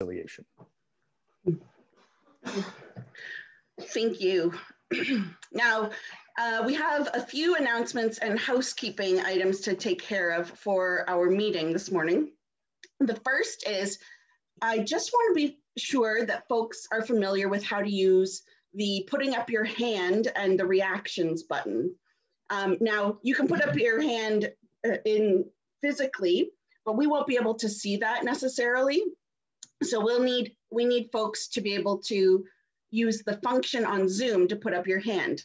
reconciliation. Thank you. now, uh, we have a few announcements and housekeeping items to take care of for our meeting this morning. The first is I just want to be sure that folks are familiar with how to use the putting up your hand and the reactions button. Um, now, you can put up your hand uh, in physically, but we won't be able to see that necessarily. So we'll need, we need folks to be able to use the function on Zoom to put up your hand.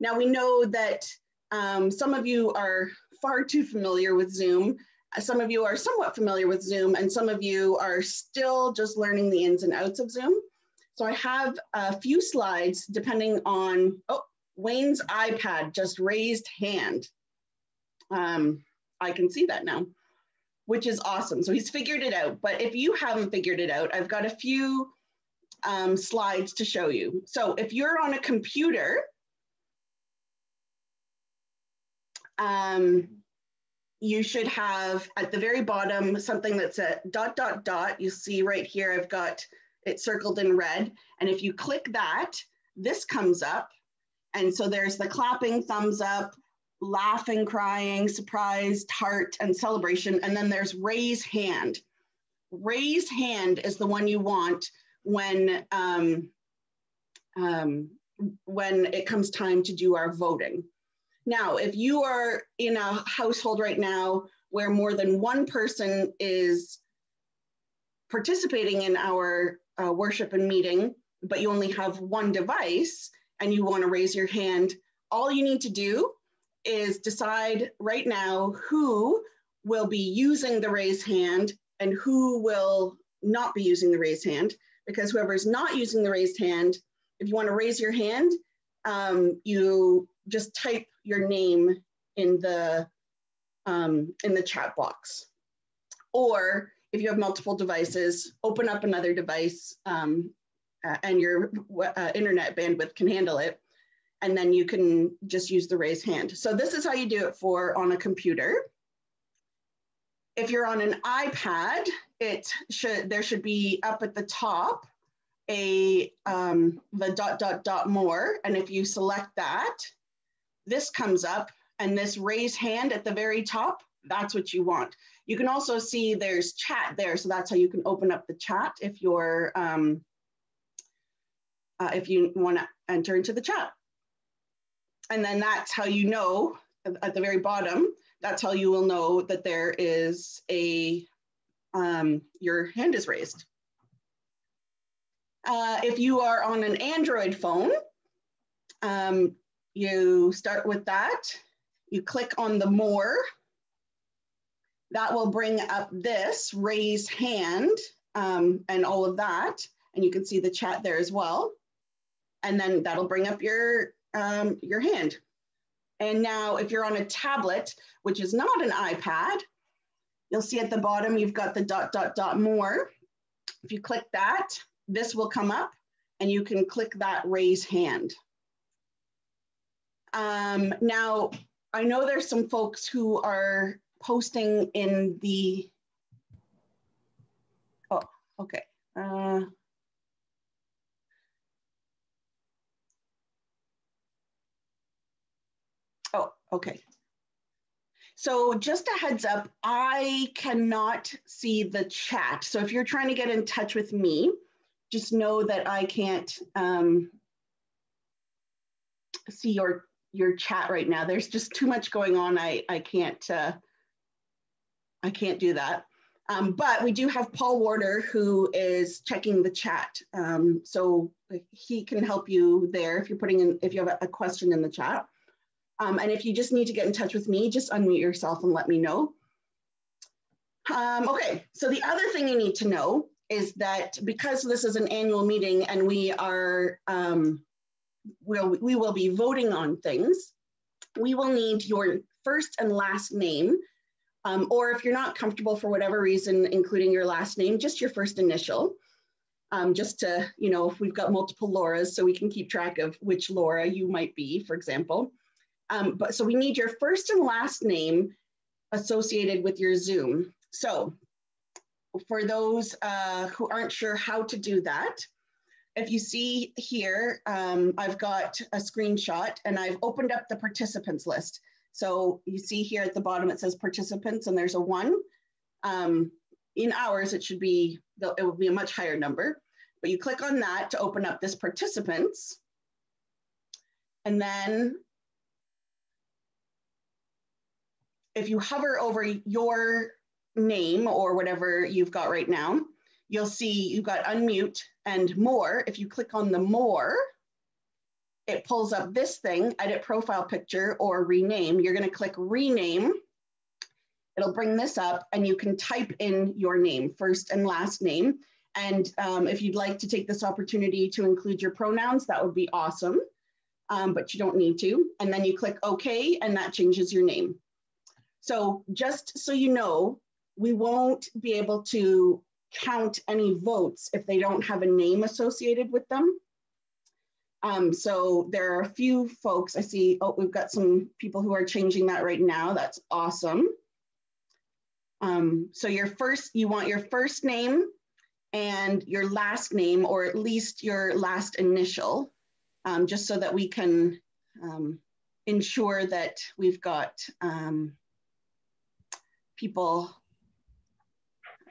Now we know that um, some of you are far too familiar with Zoom. Some of you are somewhat familiar with Zoom and some of you are still just learning the ins and outs of Zoom. So I have a few slides depending on, oh, Wayne's iPad just raised hand. Um, I can see that now, which is awesome. So he's figured it out. But if you haven't figured it out, I've got a few um, slides to show you. So if you're on a computer, um, you should have at the very bottom something that's a dot, dot, dot. You see right here, I've got it circled in red. And if you click that, this comes up. And so there's the clapping, thumbs up, laughing, crying, surprised, heart, and celebration. And then there's raise hand. Raise hand is the one you want when um, um, when it comes time to do our voting. Now, if you are in a household right now where more than one person is participating in our uh, worship and meeting, but you only have one device and you want to raise your hand, all you need to do is decide right now who will be using the raise hand and who will not be using the raise hand because whoever's not using the raised hand, if you want to raise your hand, um, you just type your name in the um, in the chat box. Or if you have multiple devices, open up another device um, uh, and your uh, internet bandwidth can handle it. And then you can just use the raise hand. So this is how you do it for on a computer. If you're on an iPad, it should there should be up at the top a um, the dot dot dot more, and if you select that, this comes up, and this raise hand at the very top, that's what you want. You can also see there's chat there, so that's how you can open up the chat if you're um, uh, if you want to enter into the chat. And then that's how you know at the very bottom that's how you will know that there is a, um, your hand is raised. Uh, if you are on an Android phone, um, you start with that. You click on the more. That will bring up this raise hand um, and all of that. And you can see the chat there as well. And then that'll bring up your, um, your hand. And now if you're on a tablet, which is not an iPad, you'll see at the bottom, you've got the dot, dot, dot more. If you click that, this will come up and you can click that raise hand. Um, now, I know there's some folks who are posting in the, oh, okay. Uh, Okay. So just a heads up, I cannot see the chat. So if you're trying to get in touch with me, just know that I can't um, see your your chat right now. There's just too much going on. I I can't uh, I can't do that. Um, but we do have Paul Warder who is checking the chat. Um, so he can help you there if you're putting in if you have a question in the chat. Um, and if you just need to get in touch with me, just unmute yourself and let me know. Um, okay, so the other thing you need to know is that because this is an annual meeting and we are, um, we'll, we will be voting on things, we will need your first and last name, um, or if you're not comfortable for whatever reason, including your last name, just your first initial. Um, just to, you know, if we've got multiple Lauras, so we can keep track of which Laura you might be, for example. Um, but so we need your first and last name associated with your Zoom. So for those uh, who aren't sure how to do that, if you see here, um, I've got a screenshot and I've opened up the participants list. So you see here at the bottom, it says participants and there's a one. Um, in ours, it should be, it will be a much higher number, but you click on that to open up this participants. And then if you hover over your name or whatever you've got right now, you'll see you've got unmute and more. If you click on the more, it pulls up this thing, edit profile picture or rename. You're gonna click rename. It'll bring this up and you can type in your name, first and last name. And um, if you'd like to take this opportunity to include your pronouns, that would be awesome, um, but you don't need to. And then you click okay, and that changes your name. So just so you know, we won't be able to count any votes if they don't have a name associated with them. Um, so there are a few folks I see, oh, we've got some people who are changing that right now. That's awesome. Um, so your first, you want your first name and your last name, or at least your last initial, um, just so that we can um, ensure that we've got um, people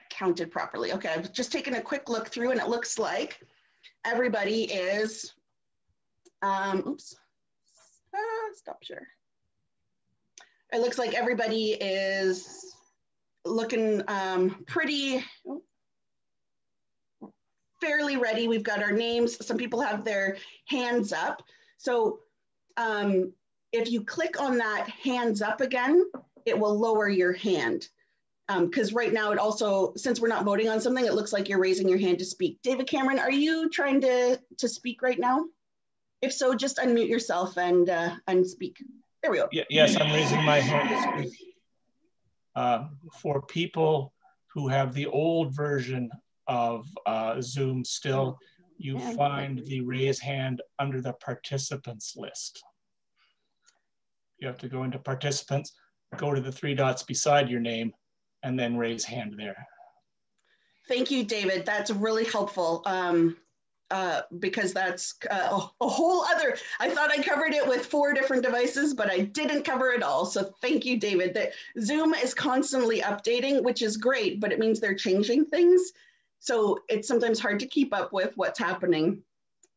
counted properly. Okay, I've just taken a quick look through and it looks like everybody is, um, oops, ah, stop share. It looks like everybody is looking um, pretty, fairly ready. We've got our names. Some people have their hands up. So um, if you click on that hands up again, it will lower your hand because um, right now it also, since we're not voting on something, it looks like you're raising your hand to speak. David Cameron, are you trying to, to speak right now? If so, just unmute yourself and, uh, and speak. There we go. yes, I'm raising my hand to speak. Uh, for people who have the old version of uh, Zoom still, you find the raise hand under the participants list. You have to go into participants, go to the three dots beside your name, and then raise hand there. Thank you, David. That's really helpful. Um, uh, because that's uh, a whole other, I thought I covered it with four different devices, but I didn't cover it all. So thank you, David. That Zoom is constantly updating, which is great, but it means they're changing things. So it's sometimes hard to keep up with what's happening.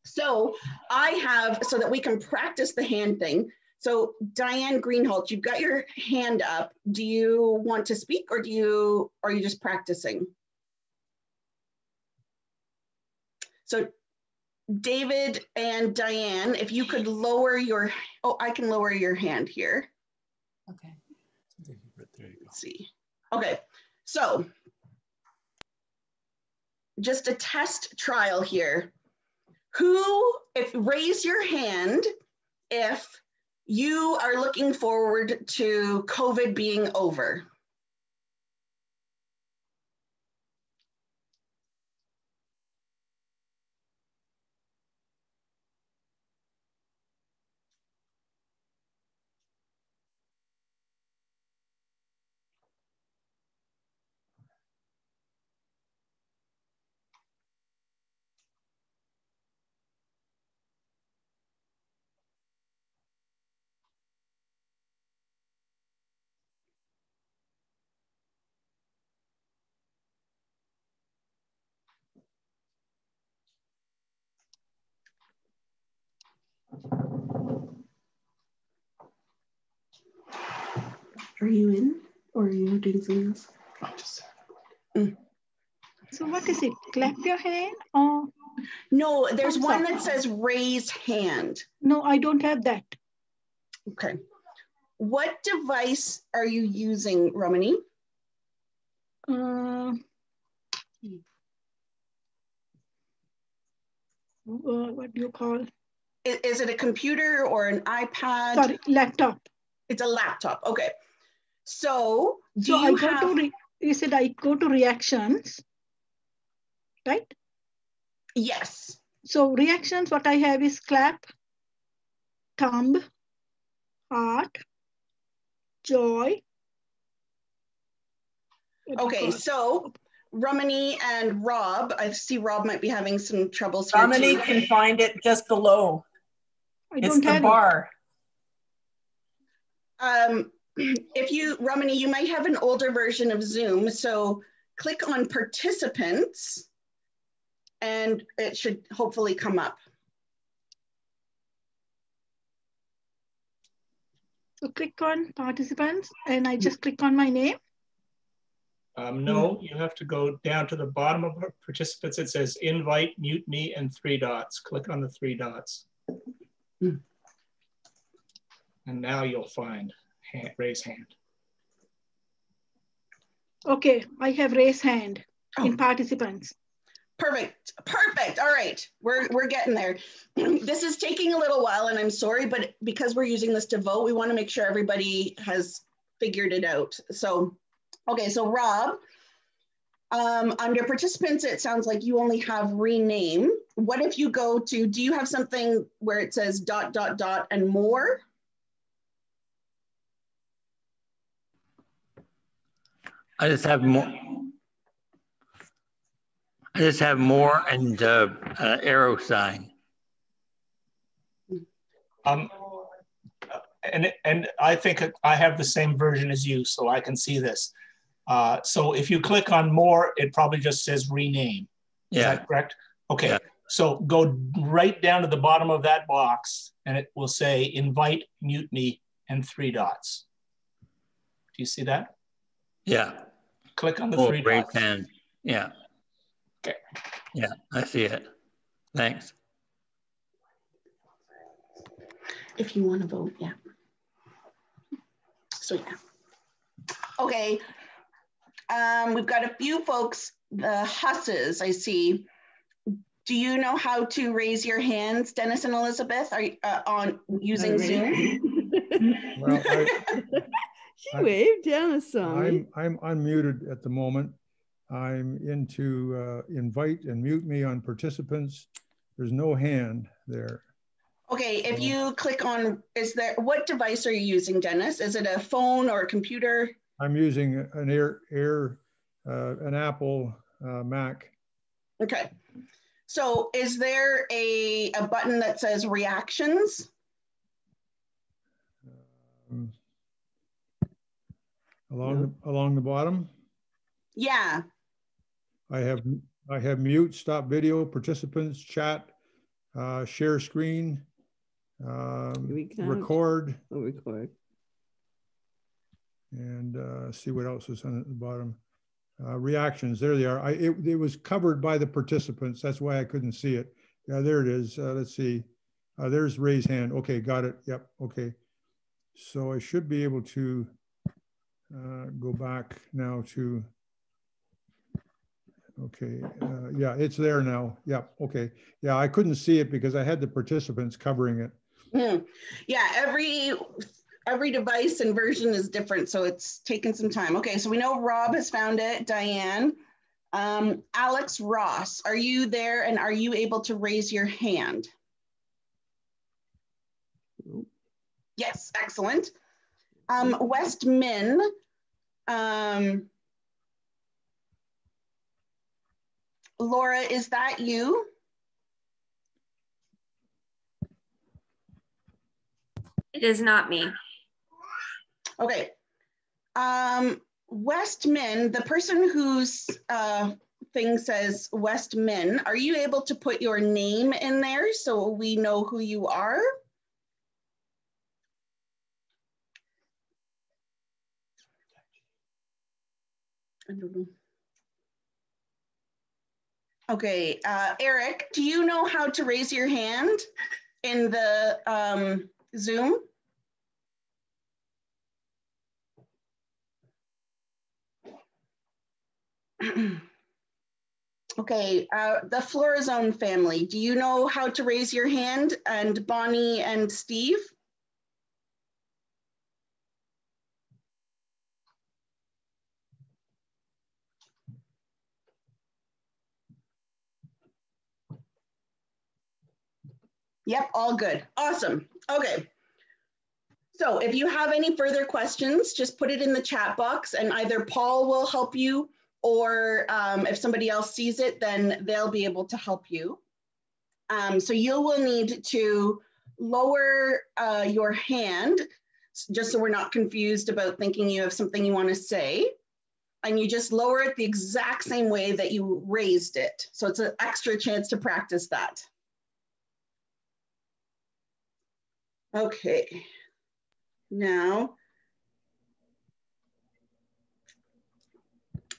So I have, so that we can practice the hand thing, so Diane Greenholtz, you've got your hand up. Do you want to speak or do you, are you just practicing? So David and Diane, if you could lower your, oh, I can lower your hand here. Okay. There you go. Let's see. Okay, so just a test trial here. Who, if raise your hand if you are looking forward to COVID being over. Are you in or are you doing something else? Mm. So what is it? Clap your hand or? No, there's one that says raise hand. No, I don't have that. Okay. What device are you using, Romani? Uh, uh, what do you call? Is, is it a computer or an iPad? Sorry, laptop. It's a laptop. Okay. So, do so you I go have... to, re- you said I go to reactions, right? Yes. So reactions, what I have is clap, thumb, heart, joy. Okay, so Romany and Rob, I see Rob might be having some troubles here Romany can find it just below. I It's don't the have it. bar. Um, if you, Romany, you might have an older version of Zoom. So click on participants and it should hopefully come up. So click on participants and I just click on my name. Um, no, you have to go down to the bottom of our participants. It says invite, mute me, and three dots. Click on the three dots. Hmm. And now you'll find hand, raise hand. Okay, I have raised hand Oh. in participants. Perfect, perfect. All right, we're, we're getting there. this is taking a little while and I'm sorry, but because we're using this to vote, we wanna make sure everybody has figured it out. So, okay, so Rob, um, under participants, it sounds like you only have rename. What if you go to, do you have something where it says dot, dot, dot and more? I just have more. I just have more and uh, uh, arrow sign. Um, and, and I think I have the same version as you, so I can see this. Uh, so if you click on more, it probably just says rename. Is Yeah, that correct? Okay, Yeah. so go right down to the bottom of that box and it will say invite, mutiny, and three dots. Do you see that? yeah. Click on the Oh, three raise dots. hand. Yeah. Okay. Yeah, I see it. Thanks. If you wanna vote, yeah. So, yeah. Okay. Um, we've got a few folks, the Husses, I see. Do you know how to raise your hands, Dennis and Elizabeth, are you, uh, on using Zoom? Well, I, She I- waved down a sign. I'm, I'm unmuted at the moment. I'm into uh, invite and mute me on participants. There's no hand there. Okay, if you click on, is there, what device are you using, Dennis? Is it a phone or a computer? I'm using an Air, Air, uh, an Apple uh, Mac. Okay. So is there a, a button that says reactions? um, Along, the along the bottom, Yeah, I have, I have mute, stop video, participants, chat, uh, share screen, um, record, Oh, record. and uh, see what else is on the bottom. Uh, reactions, there they are. I, it, it was covered by the participants. That's why I couldn't see it. Yeah, there it is. Uh, let's see. Uh, there's raise hand. Okay, got it. Yep. Okay. So I should be able to uh, go back now to. Okay. Uh, yeah, it's there now. Yep. Okay. Yeah, I couldn't see it because I had the participants covering it. Hmm. yeah, every, every device and version is different, so it's taken some time. Okay, so we know Rob has found it, Diane. Um, Alex Ross, are you there and are you able to raise your hand? Yes, excellent. Um, West Min, um, Laura, is that you? It is not me. Okay. Um, Westmin, the person whose uh, thing says Westmin, are you able to put your name in there so we know who you are? I don't know. Okay, uh, Eric, do you know how to raise your hand in the um, Zoom? Okay, uh, the Florazone family, do you know how to raise your hand? And Bonnie and Steve? Yep, all good. Awesome. Okay. So if you have any further questions, just put it in the chat box and either Paul will help you or um, if somebody else sees it, then they'll be able to help you. Um, so you will need to lower uh, your hand, just so we're not confused about thinking you have something you want to say. And you just lower it the exact same way that you raised it. So it's an extra chance to practice that. Okay, now,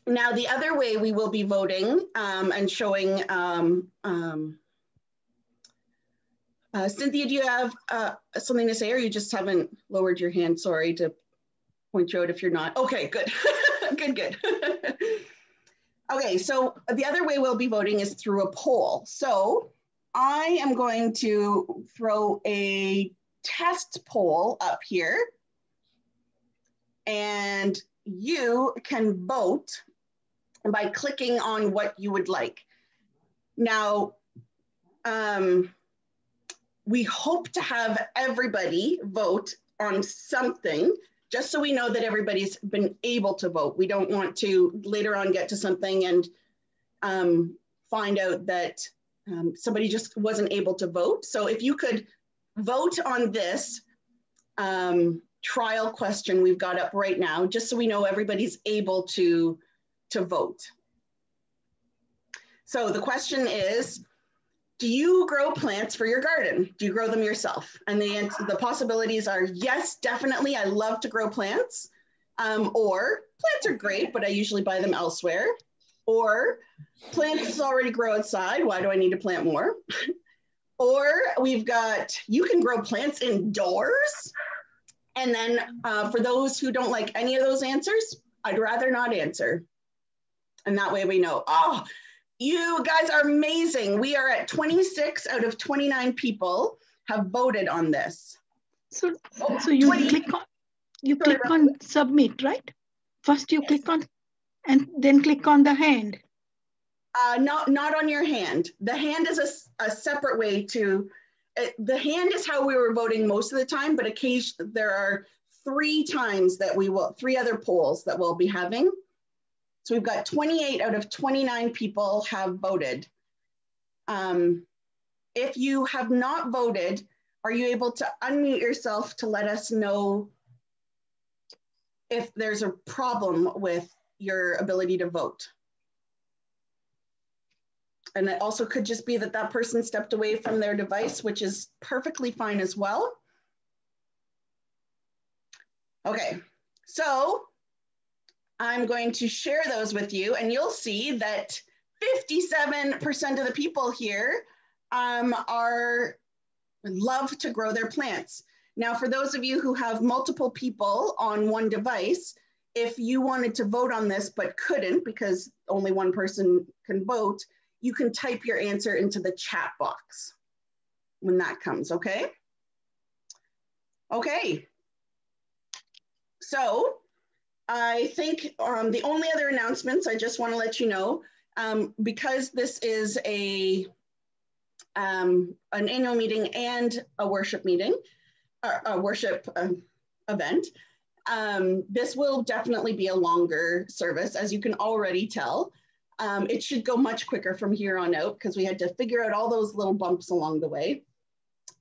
now the other way we will be voting um, and showing, um, um, uh, Cynthia, do you have uh, something to say or you just haven't lowered your hand? Sorry to point you out if you're not. Okay, good, good, good. okay, so the other way we'll be voting is through a poll. So I am going to throw a test poll up here. And you can vote by clicking on what you would like. Now, um, we hope to have everybody vote on something just so we know that everybody's been able to vote. We don't want to later on get to something and um, find out that um, somebody just wasn't able to vote. So if you could vote on this um, trial question we've got up right now, just so we know everybody's able to, to vote. So the question is, do you grow plants for your garden? Do you grow them yourself? And the, the possibilities are yes, definitely. I love to grow plants. Um, or plants are great, but I usually buy them elsewhere. Or plants already grow outside. Why do I need to plant more? Or we've got, you can grow plants indoors. And then uh, for those who don't like any of those answers, I'd rather not answer. And that way we know, oh, you guys are amazing. We are at 26 out of 29 people have voted on this. So, oh, so you 20. click on, you Sorry, click on submit, right? First you yes. click on, and then click on the hand. Uh, not, not on your hand. The hand is a, a separate way to, the hand is how we were voting most of the time, but occasionally there are three times that we will, three other polls that we'll be having. So we've got 28 out of 29 people have voted. Um, if you have not voted, are you able to unmute yourself to let us know if there's a problem with your ability to vote? And it also could just be that that person stepped away from their device, which is perfectly fine as well. Okay, so I'm going to share those with you and you'll see that 57% of the people here um, are love to grow their plants. Now, for those of you who have multiple people on one device, if you wanted to vote on this but couldn't because only one person can vote, you can type your answer into the chat box when that comes, okay? Okay. So I think um, the only other announcements I just want to let you know, um, because this is a um, an annual meeting and a worship meeting, a worship uh, event, um, this will definitely be a longer service, as you can already tell. Um, it should go much quicker from here on out because we had to figure out all those little bumps along the way.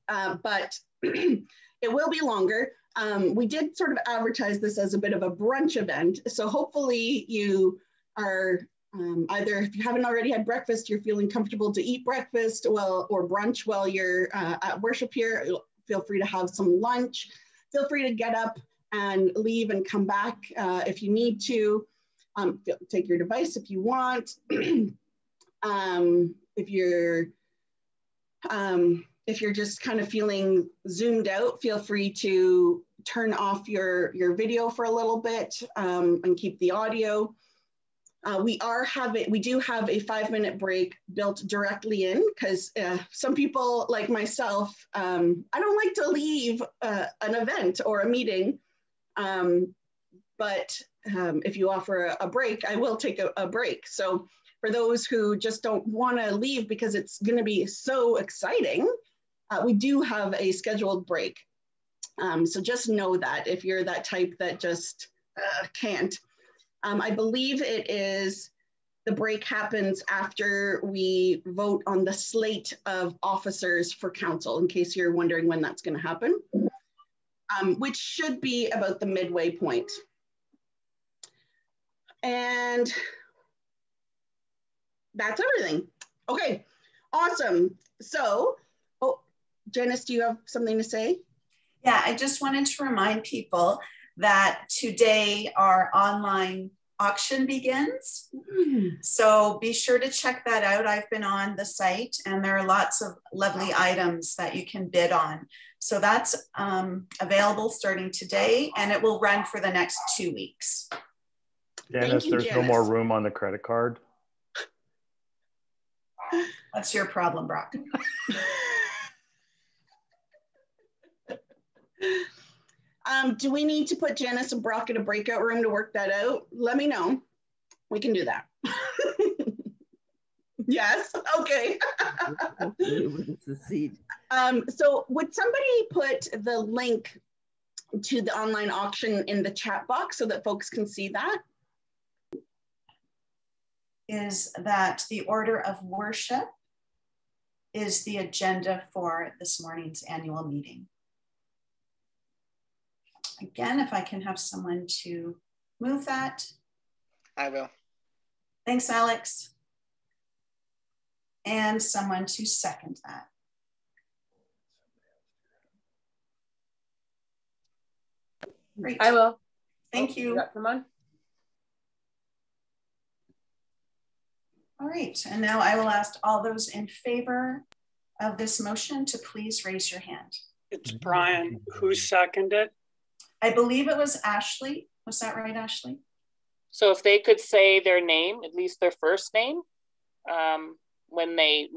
Uh, but it will be longer. Um, we did sort of advertise this as a bit of a brunch event. So hopefully you are um, either if you haven't already had breakfast, you're feeling comfortable to eat breakfast well, or brunch while you're uh, at worship here. Feel free to have some lunch. Feel free to get up and leave and come back uh, if you need to. Um, take your device if you want. um, if you're um, if you're just kind of feeling zoomed out, feel free to turn off your, your video for a little bit um, and keep the audio. Uh, we are having, we do have a five minute break built directly in because uh, some people like myself, um, I don't like to leave uh, an event or a meeting, um, but um, if you offer a, a, break, I will take a, a break. So for those who just don't want to leave because it's going to be so exciting, uh, we do have a scheduled break. Um, so just know that if you're that type that just uh, can't. Um, I believe it is the break happens after we vote on the slate of officers for council, in case you're wondering when that's going to happen, um, which should be about the midway point. And that's everything. Okay, awesome. So, oh, Janice, do you have something to say? Yeah, I just wanted to remind people that today our online auction begins. Mm. So be sure to check that out. I've been on the site and there are lots of lovely items that you can bid on. So that's um, available starting today and it will run for the next two weeks. Janice, you, there's Janice. no more room on the credit card. That's your problem, Brock. Um, do we need to put Janice and Brock in a breakout room to work that out? Let me know. We can do that. yes. Okay. um, so would somebody put the link to the online auction in the chat box so that folks can see that? Is that the order of worship is the agenda for this morning's annual meeting. Again, if I can have someone to move that. I will. Thanks, Alex. And someone to second that. Great. I will. Thank oh, you. someone? All right, and now I will ask all those in favor of this motion to please raise your hand. It's Brian. Who seconded? I believe it was Ashley. Was that right, Ashley? So if they could say their name, at least their first name, um, when they.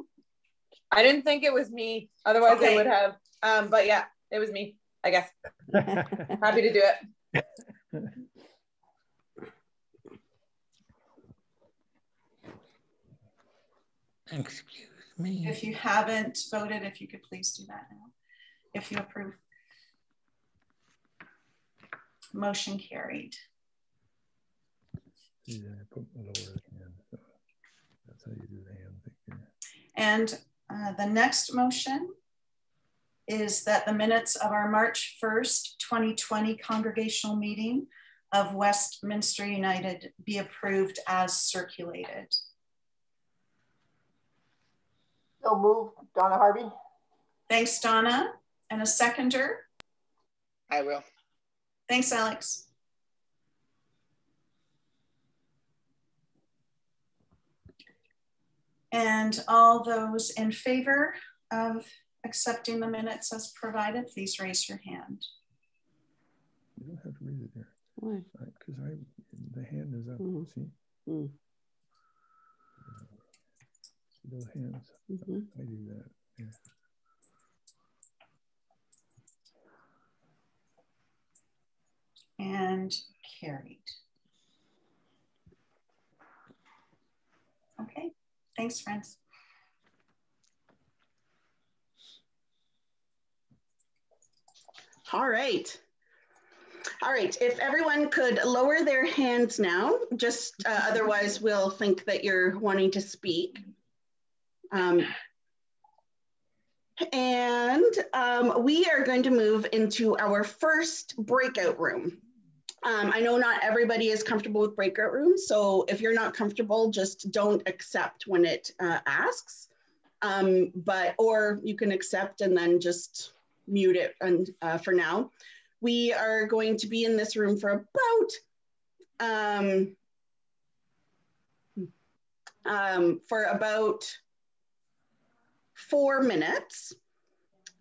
I didn't think it was me. Otherwise, okay. I would have. Um, but yeah, it was me. I guess. Happy to do it. Excuse me. If you haven't voted, if you could please do that now, if you approve. Motion carried. Yeah, put lower hand. So that's how you do the hand picture. And uh, the next motion is that the minutes of our March 1st, 2020 congregational meeting of Westminster United be approved as circulated. So move, Donna Harvey. Thanks, Donna. And a seconder? I will. Thanks, Alex. And all those in favor of accepting the minutes as provided, please raise your hand. You don't have to read it there. Why? Because I, the hand is up. Mm. See? Mm. Those hands. Mm -hmm. I do that. Yeah. and carried. Okay, thanks, friends. All right. All right, if everyone could lower their hands now, just uh, otherwise we'll think that you're wanting to speak. Um, and um, we are going to move into our first breakout room. Um, I know not everybody is comfortable with breakout rooms, so if you're not comfortable, just don't accept when it uh, asks. Um, but or you can accept and then just mute it and uh, for now. We are going to be in this room for about um, um, for about four minutes.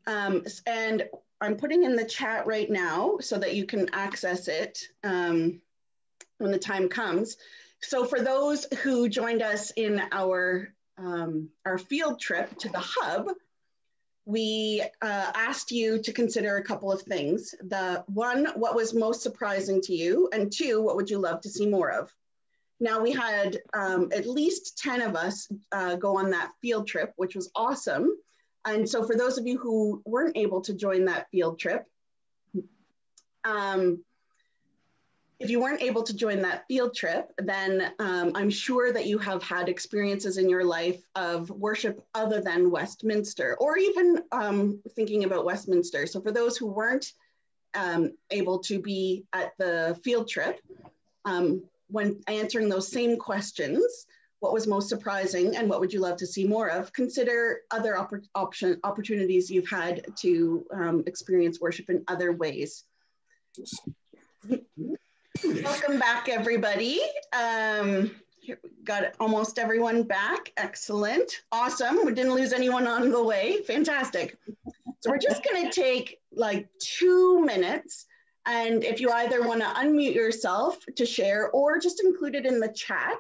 Um, and I'm putting in the chat right now so that you can access it um, when the time comes. So for those who joined us in our, um, our field trip to the hub, we uh, asked you to consider a couple of things. The one, what was most surprising to you? And two, what would you love to see more of? Now we had um, at least 10 of us uh, go on that field trip, which was awesome. And so for those of you who weren't able to join that field trip, um, if you weren't able to join that field trip, then um, I'm sure that you have had experiences in your life of worship other than Westminster, or even um, thinking about Westminster. So for those who weren't um, able to be at the field trip, um, when answering those same questions, what was most surprising and what would you love to see more of? Consider other option opportunities you've had to um, experience worship in other ways. Welcome back, everybody. Um, got almost everyone back. Excellent. Awesome. We didn't lose anyone on the way. Fantastic. So we're just going to take like two minutes. And if you either want to unmute yourself to share or just include it in the chat,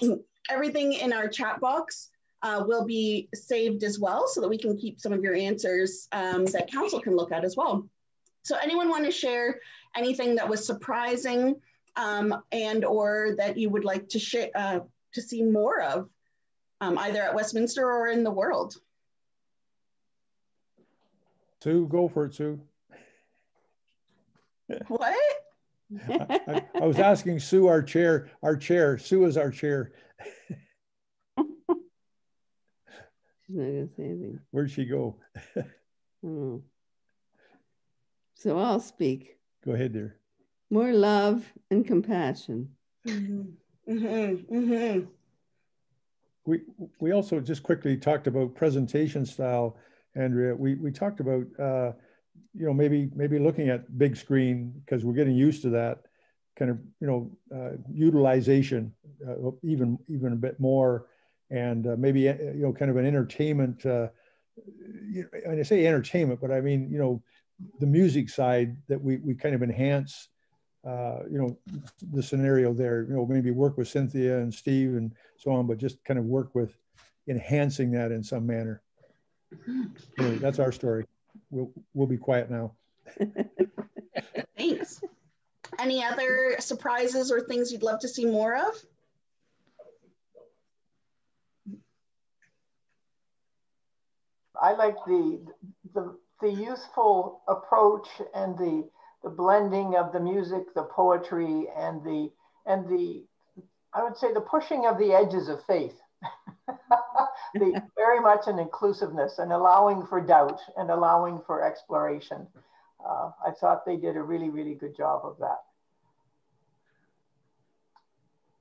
everything in our chat box uh, will be saved as well so that we can keep some of your answers um, that council can look at as well. So anyone want to share anything that was surprising um, and or that you would like to share uh, to see more of um, either at Westminster or in the world? Sue, go for it, Sue. What? I, I, was asking Sue, our chair, our chair. Sue is our chair. She's not gonna say anything. Where'd she go? oh. So I'll speak. Go ahead, dear. More love and compassion. Mm-hmm. Mm-hmm. Mm-hmm. We we also just quickly talked about presentation style, Andrea. We we talked about uh, you know maybe maybe looking at big screen because we're getting used to that kind of you know uh, utilization uh, even even a bit more, and uh, maybe uh, you know kind of an entertainment. Uh, you know, and I say entertainment, but I mean you know the music side that we, we kind of enhance, uh, you know, the scenario there, you know, maybe work with Cynthia and Steve and so on, but just kind of work with enhancing that in some manner. Anyway, that's our story. We'll, we'll be quiet now. Thanks. Any other surprises or things you'd love to see more of? I like the the the youthful approach and the the blending of the music, the poetry, and the and the I would say the pushing of the edges of faith. the, very much an inclusiveness and allowing for doubt and allowing for exploration. Uh, I thought they did a really, really good job of that.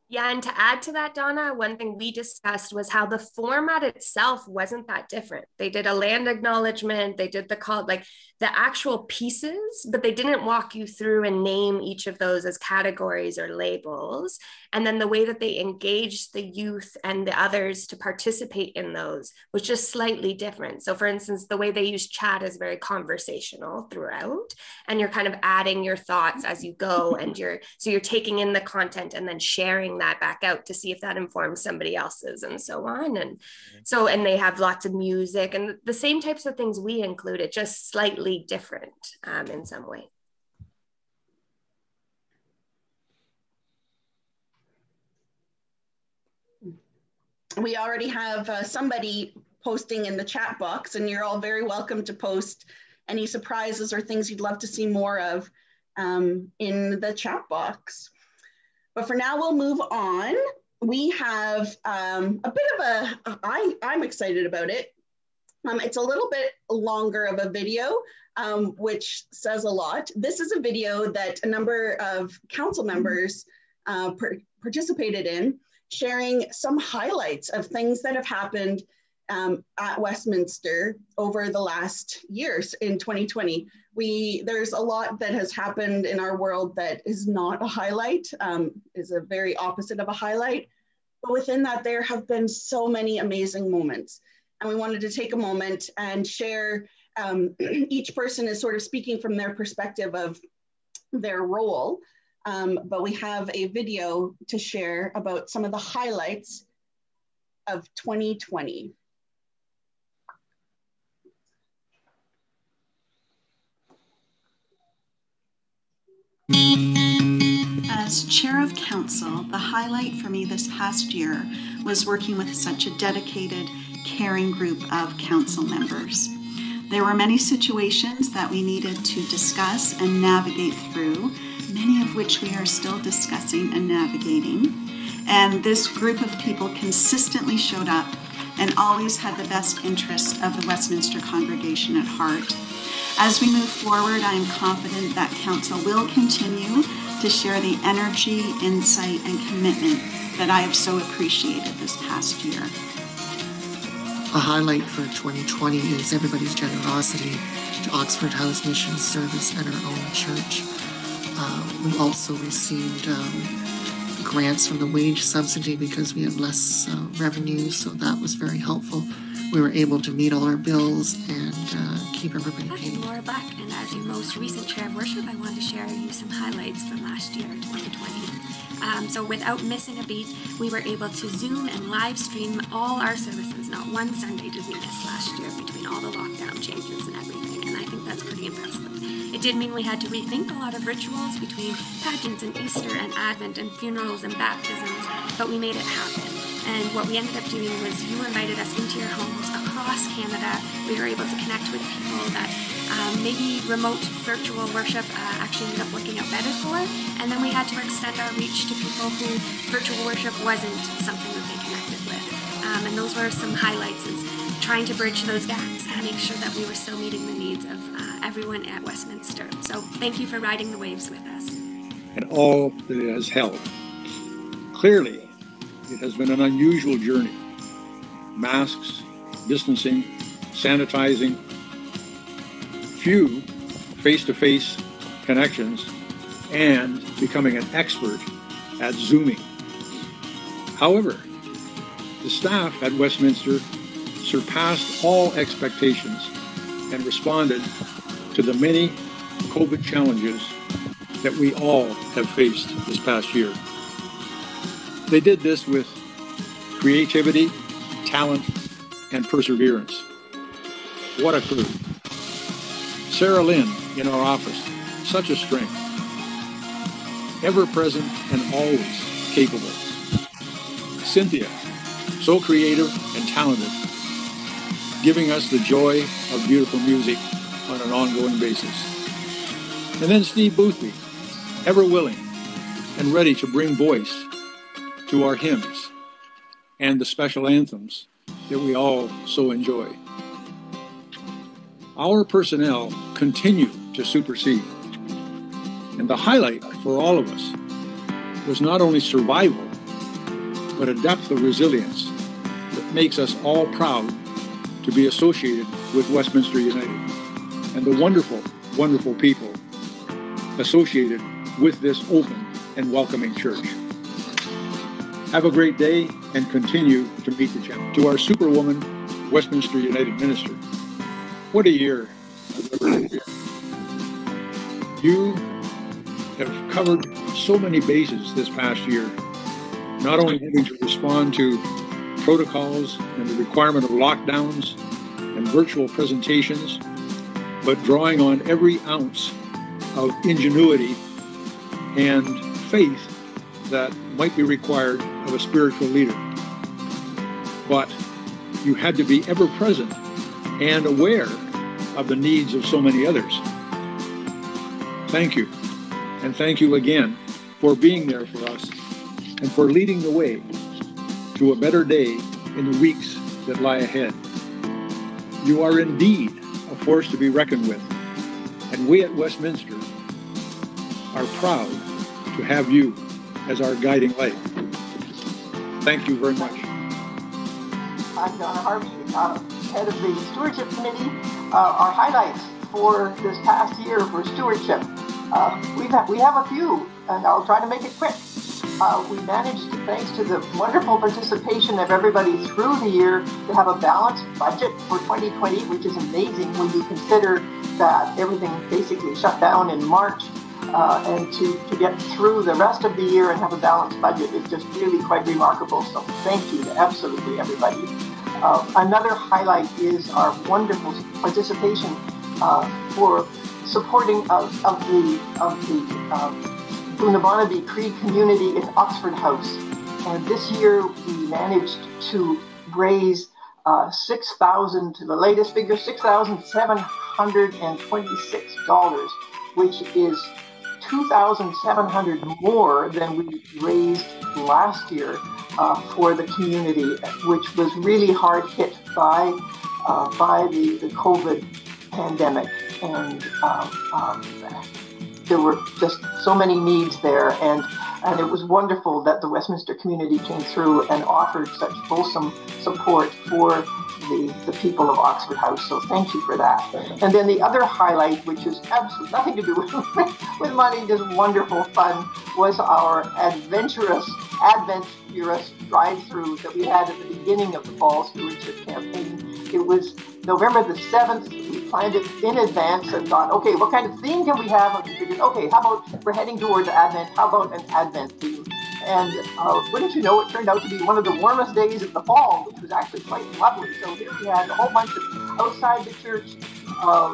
Yeah, and to add to that, Donna, one thing we discussed was how the format itself wasn't that different. They did a land acknowledgement, they did the call, like the actual pieces, but they didn't walk you through and name each of those as categories or labels. And then the way that they engaged the youth and the others to participate in those was just slightly different. So, for instance, the way they use chat is very conversational throughout, and you're kind of adding your thoughts as you go, and you're so you're taking in the content and then sharing that back out to see if that informs somebody else's and so on. And so, and they have lots of music and the same types of things we include it just slightly slightly different um, in some way. We already have uh, somebody posting in the chat box and you're all very welcome to post any surprises or things you'd love to see more of um, in the chat box. But for now, we'll move on. We have um, a bit of a, I, I'm excited about it. Um, it's a little bit longer of a video, um, which says a lot. This is a video that a number of council members uh, participated in, sharing some highlights of things that have happened um, at Westminster over the last years in 2020. We there's a lot that has happened in our world that is not a highlight, um, is a very opposite of a highlight. But within that, there have been so many amazing moments and we wanted to take a moment and share. Um, each person is sort of speaking from their perspective of their role, um, but we have a video to share about some of the highlights of 2020. As chair of council, the highlight for me this past year was working with such a dedicated caring group of council members. There were many situations that we needed to discuss and navigate through many of which we are still discussing and navigating. And this group of people consistently showed up and always had the best interest of the Westminster congregation at heart. As we move forward, I am confident that Council will continue to share the energy, insight, and commitment that I have so appreciated this past year. A highlight for 2020 is everybody's generosity to Oxford House Mission Service and our own church. Uh, we also received um, grants from the wage subsidy because we had less uh, revenue, so that was very helpful. We were able to meet all our bills and uh, keep everybody paid. I'm Laura Buck, and as your most recent chair of worship, I wanted to share you some highlights from last year, 2020. Um, so without missing a beat, we were able to Zoom and live stream all our services. Not one Sunday did we miss last year between all the lockdown changes and everything, and I think that's pretty impressive. It did mean we had to rethink a lot of rituals between pageants and Easter and Advent and funerals and baptisms, but we made it happen. And what we ended up doing was you invited us into your homes across Canada. We were able to connect with people that um, maybe remote virtual worship uh, actually ended up working out better for. And then we had to extend our reach to people who virtual worship wasn't something that they connected with. Um, and those were some highlights trying to bridge those gaps and make sure that we were still meeting the needs of uh, everyone at Westminster. So thank you for riding the waves with us. And all that it has held. Clearly, it has been an unusual journey. Masks, distancing, sanitizing, few face to face connections, and becoming an expert at Zooming. However, the staff at Westminster surpassed all expectations and responded to the many COVID challenges that we all have faced this past year. They did this with creativity, talent, and perseverance. What a crew. Sarah Lynn in our office, such a strength. Ever present and always capable. Cynthia, so creative and talented, giving us the joy of beautiful music on an ongoing basis. And then Steve Boothby, ever willing and ready to bring voice to our hymns and the special anthems that we all so enjoy. Our personnel continue to supersede. And the highlight for all of us was not only survival, but a depth of resilience that makes us all proud to be associated with Westminster United and the wonderful, wonderful people associated with this open and welcoming church. Have a great day and continue to meet the challenge. To our Superwoman Westminster United minister, what a year You have covered so many bases this past year, not only having to respond to protocols and the requirement of lockdowns and virtual presentations, but drawing on every ounce of ingenuity and faith that might be required of a spiritual leader. But you had to be ever present and aware of the needs of so many others. Thank you. And thank you again for being there for us and for leading the way to a better day in the weeks that lie ahead. You are indeed a force to be reckoned with, and we at Westminster are proud to have you as our guiding light. Thank you very much. I'm Donna Harvey, uh, head of the Stewardship Committee. Uh, our highlights for this past year for stewardship. Uh, we've we have a few, and I'll try to make it quick. Uh, we managed, thanks to the wonderful participation of everybody through the year, to have a balanced budget for 2020, which is amazing when you consider that everything basically shut down in March uh, and to, to get through the rest of the year and have a balanced budget is just really quite remarkable. So thank you to absolutely everybody. Uh, another highlight is our wonderful participation uh, for supporting of, of the of the uh, Cree community in Oxford House. And this year we managed to raise uh, 6,000 to the latest figure, $6,726, which is 2,700 more than we raised last year uh, for the community, which was really hard hit by uh, by the, the COVID pandemic. And um, um, there were just so many needs there. And, and it was wonderful that the Westminster community came through and offered such fulsome support for the, the people of Oxford House. So thank you for that. And then the other highlight, which is absolutely nothing to do with, with money, just wonderful fun, was our adventurous, adventurous drive-through that we had at the beginning of the Fall Stewardship Campaign. It was November the 7th. Planned it in advance and thought, okay, what kind of theme can we have? And we figured, okay, how about we're heading towards Advent? How about an Advent theme? And uh, wouldn't you know, it turned out to be one of the warmest days of the fall, which was actually quite lovely. So here we had a whole bunch of outside the church, uh,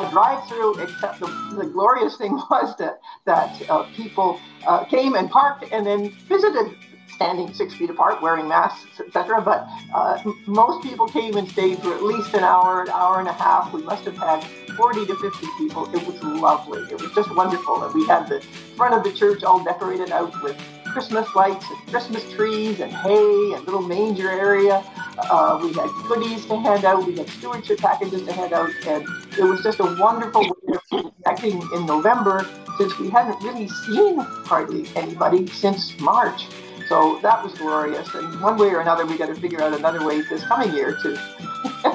a drive-through. Except the, the, glorious thing was that that uh, people uh, came and parked and then visited standing six feet apart, wearing masks, etc. But uh, most people came and stayed for at least an hour, an hour and a half. We must have had 40 to 50 people. It was lovely. It was just wonderful. And we had the front of the church all decorated out with Christmas lights and Christmas trees and hay and little manger area. Uh, we had goodies to hand out. We had stewardship packages to hand out. And it was just a wonderful way of connecting in November since we hadn't really seen hardly anybody since March. So that was glorious. And one way or another, we got to figure out another way this coming year to,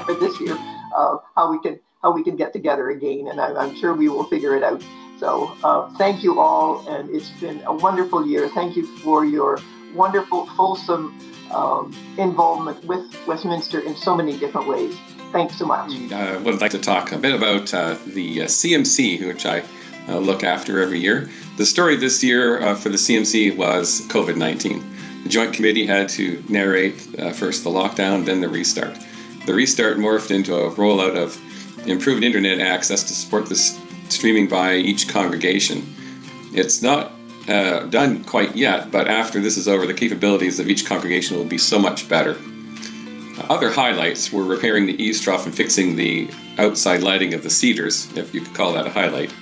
this year, uh, how we can how we can get together again. And I, am sure we will figure it out. So uh, thank you all, and it's been a wonderful year. Thank you for your wonderful, fulsome um, involvement with Westminster in so many different ways. Thanks so much. I would like to talk a bit about uh, the uh, CMC, which I uh, look after every year. The story this year uh, for the CMC was COVID 19. The Joint Committee had to narrate uh, first the lockdown, then the restart. The restart morphed into a rollout of improved internet access to support the streaming by each congregation. It's not uh, done quite yet, but after this is over, the capabilities of each congregation will be so much better. Other highlights were repairing the eaves trough and fixing the outside lighting of the cedars, if you could call that a highlight.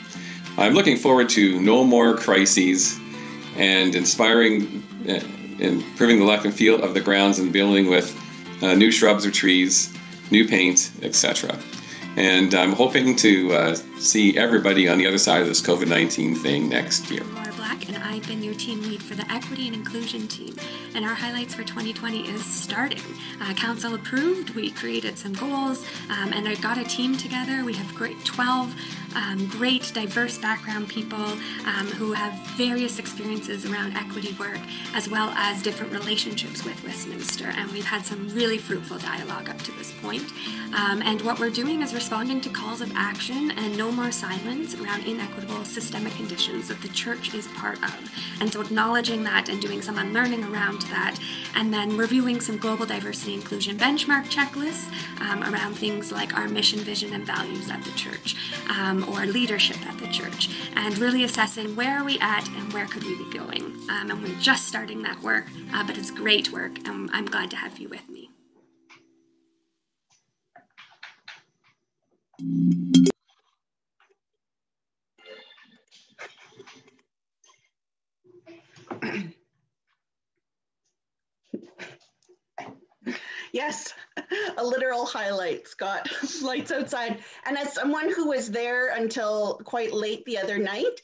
I'm looking forward to no more crises and inspiring, uh, improving the look and feel of the grounds and building with uh, new shrubs or trees, new paint, etc. And I'm hoping to uh, see everybody on the other side of this COVID 19 thing next year. Laura Black, and I've been your team lead for the Equity and Inclusion team. And our highlights for 2020 is starting. Uh, council approved, we created some goals, um, and I got a team together. We have great 12 um, great, diverse background people um, who have various experiences around equity work, as well as different relationships with Westminster. And we've had some really fruitful dialogue up to this point. Um, and what we're doing is responding to calls of action and no more silence around inequitable systemic conditions that the church is part of. And so acknowledging that and doing some unlearning around that, and then reviewing some global diversity inclusion benchmark checklists um, around things like our mission, vision, and values at the church. Um, or leadership at the church and really assessing where are we at and where could we be going. Um, and we're just starting that work, uh, but it's great work and I'm glad to have you with me. Yes, a literal highlight, Scott. Lights outside. And as someone who was there until quite late the other night,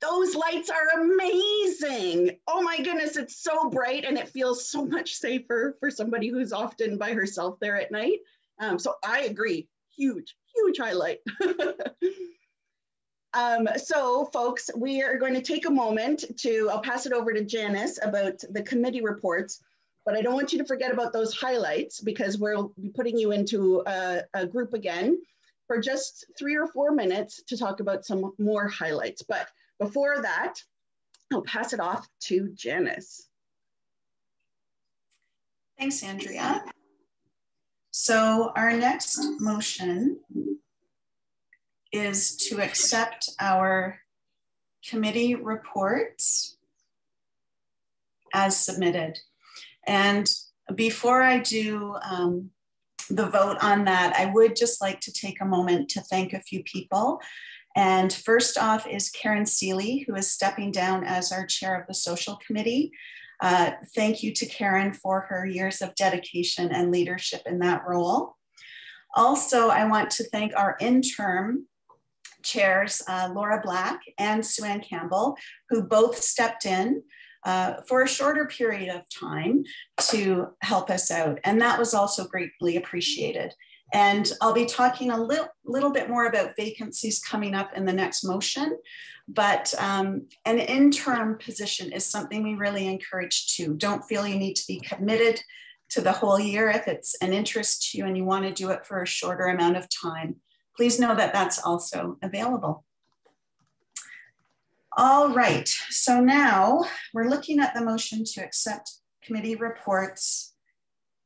those lights are amazing. Oh my goodness, it's so bright and it feels so much safer for somebody who's often by herself there at night. Um, so I agree, huge, huge highlight. um, so folks, we are going to take a moment to, I'll pass it over to Janice about the committee reports. But I don't want you to forget about those highlights because we'll be putting you into a, a group again for just three or four minutes to talk about some more highlights. But before that, I'll pass it off to Janice. Thanks, Andrea. So our next motion is to accept our committee reports as submitted. And before I do um, the vote on that, I would just like to take a moment to thank a few people. And first off is Karen Seeley, who is stepping down as our chair of the social committee. Uh, thank you to Karen for her years of dedication and leadership in that role. Also, I want to thank our interim chairs, uh, Laura Black and Sue Ann Campbell, who both stepped in uh, for a shorter period of time to help us out. And that was also greatly appreciated. And I'll be talking a little, little bit more about vacancies coming up in the next motion, but um, an interim position is something we really encourage too. Don't feel you need to be committed to the whole year if it's an interest to you and you want to do it for a shorter amount of time. Please know that that's also available. All right, so now we're looking at the motion to accept committee reports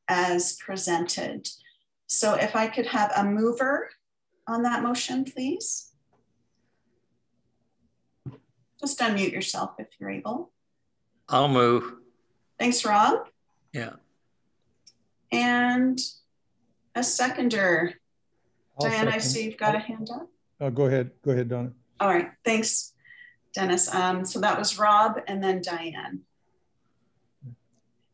as presented. So if I could have a mover on that motion, please. Just unmute yourself if you're able. I'll move. Thanks, Rob. Yeah. And a seconder. I'll Diane, second. I see you've got a hand up. Oh, go ahead. Go ahead, Donna. All right. Thanks, Dennis. Um, so that was Rob and then Diane.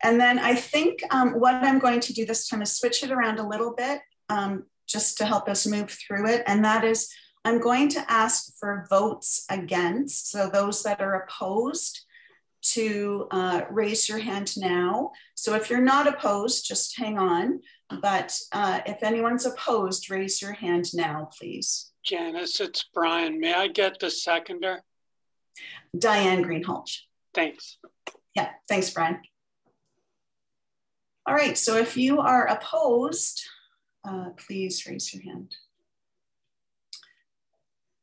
And then I think um, what I'm going to do this time is switch it around a little bit um, just to help us move through it. And that is, I'm going to ask for votes against. So those that are opposed to uh, raise your hand now. So if you're not opposed, just hang on. But uh, if anyone's opposed, raise your hand now, please. Janice, it's Brian. May I get the seconder? Diane Greenhalgh. Thanks. Yeah, thanks, Brian. All right, so if you are opposed, uh, please raise your hand.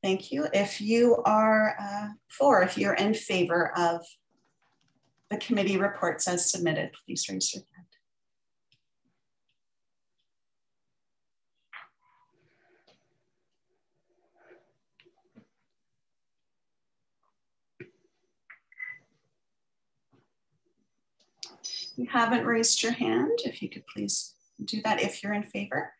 Thank you. If you are uh, for, if you're in favor of the committee reports as submitted, please raise your hand. You haven't raised your hand, if you could please do that if you're in favor.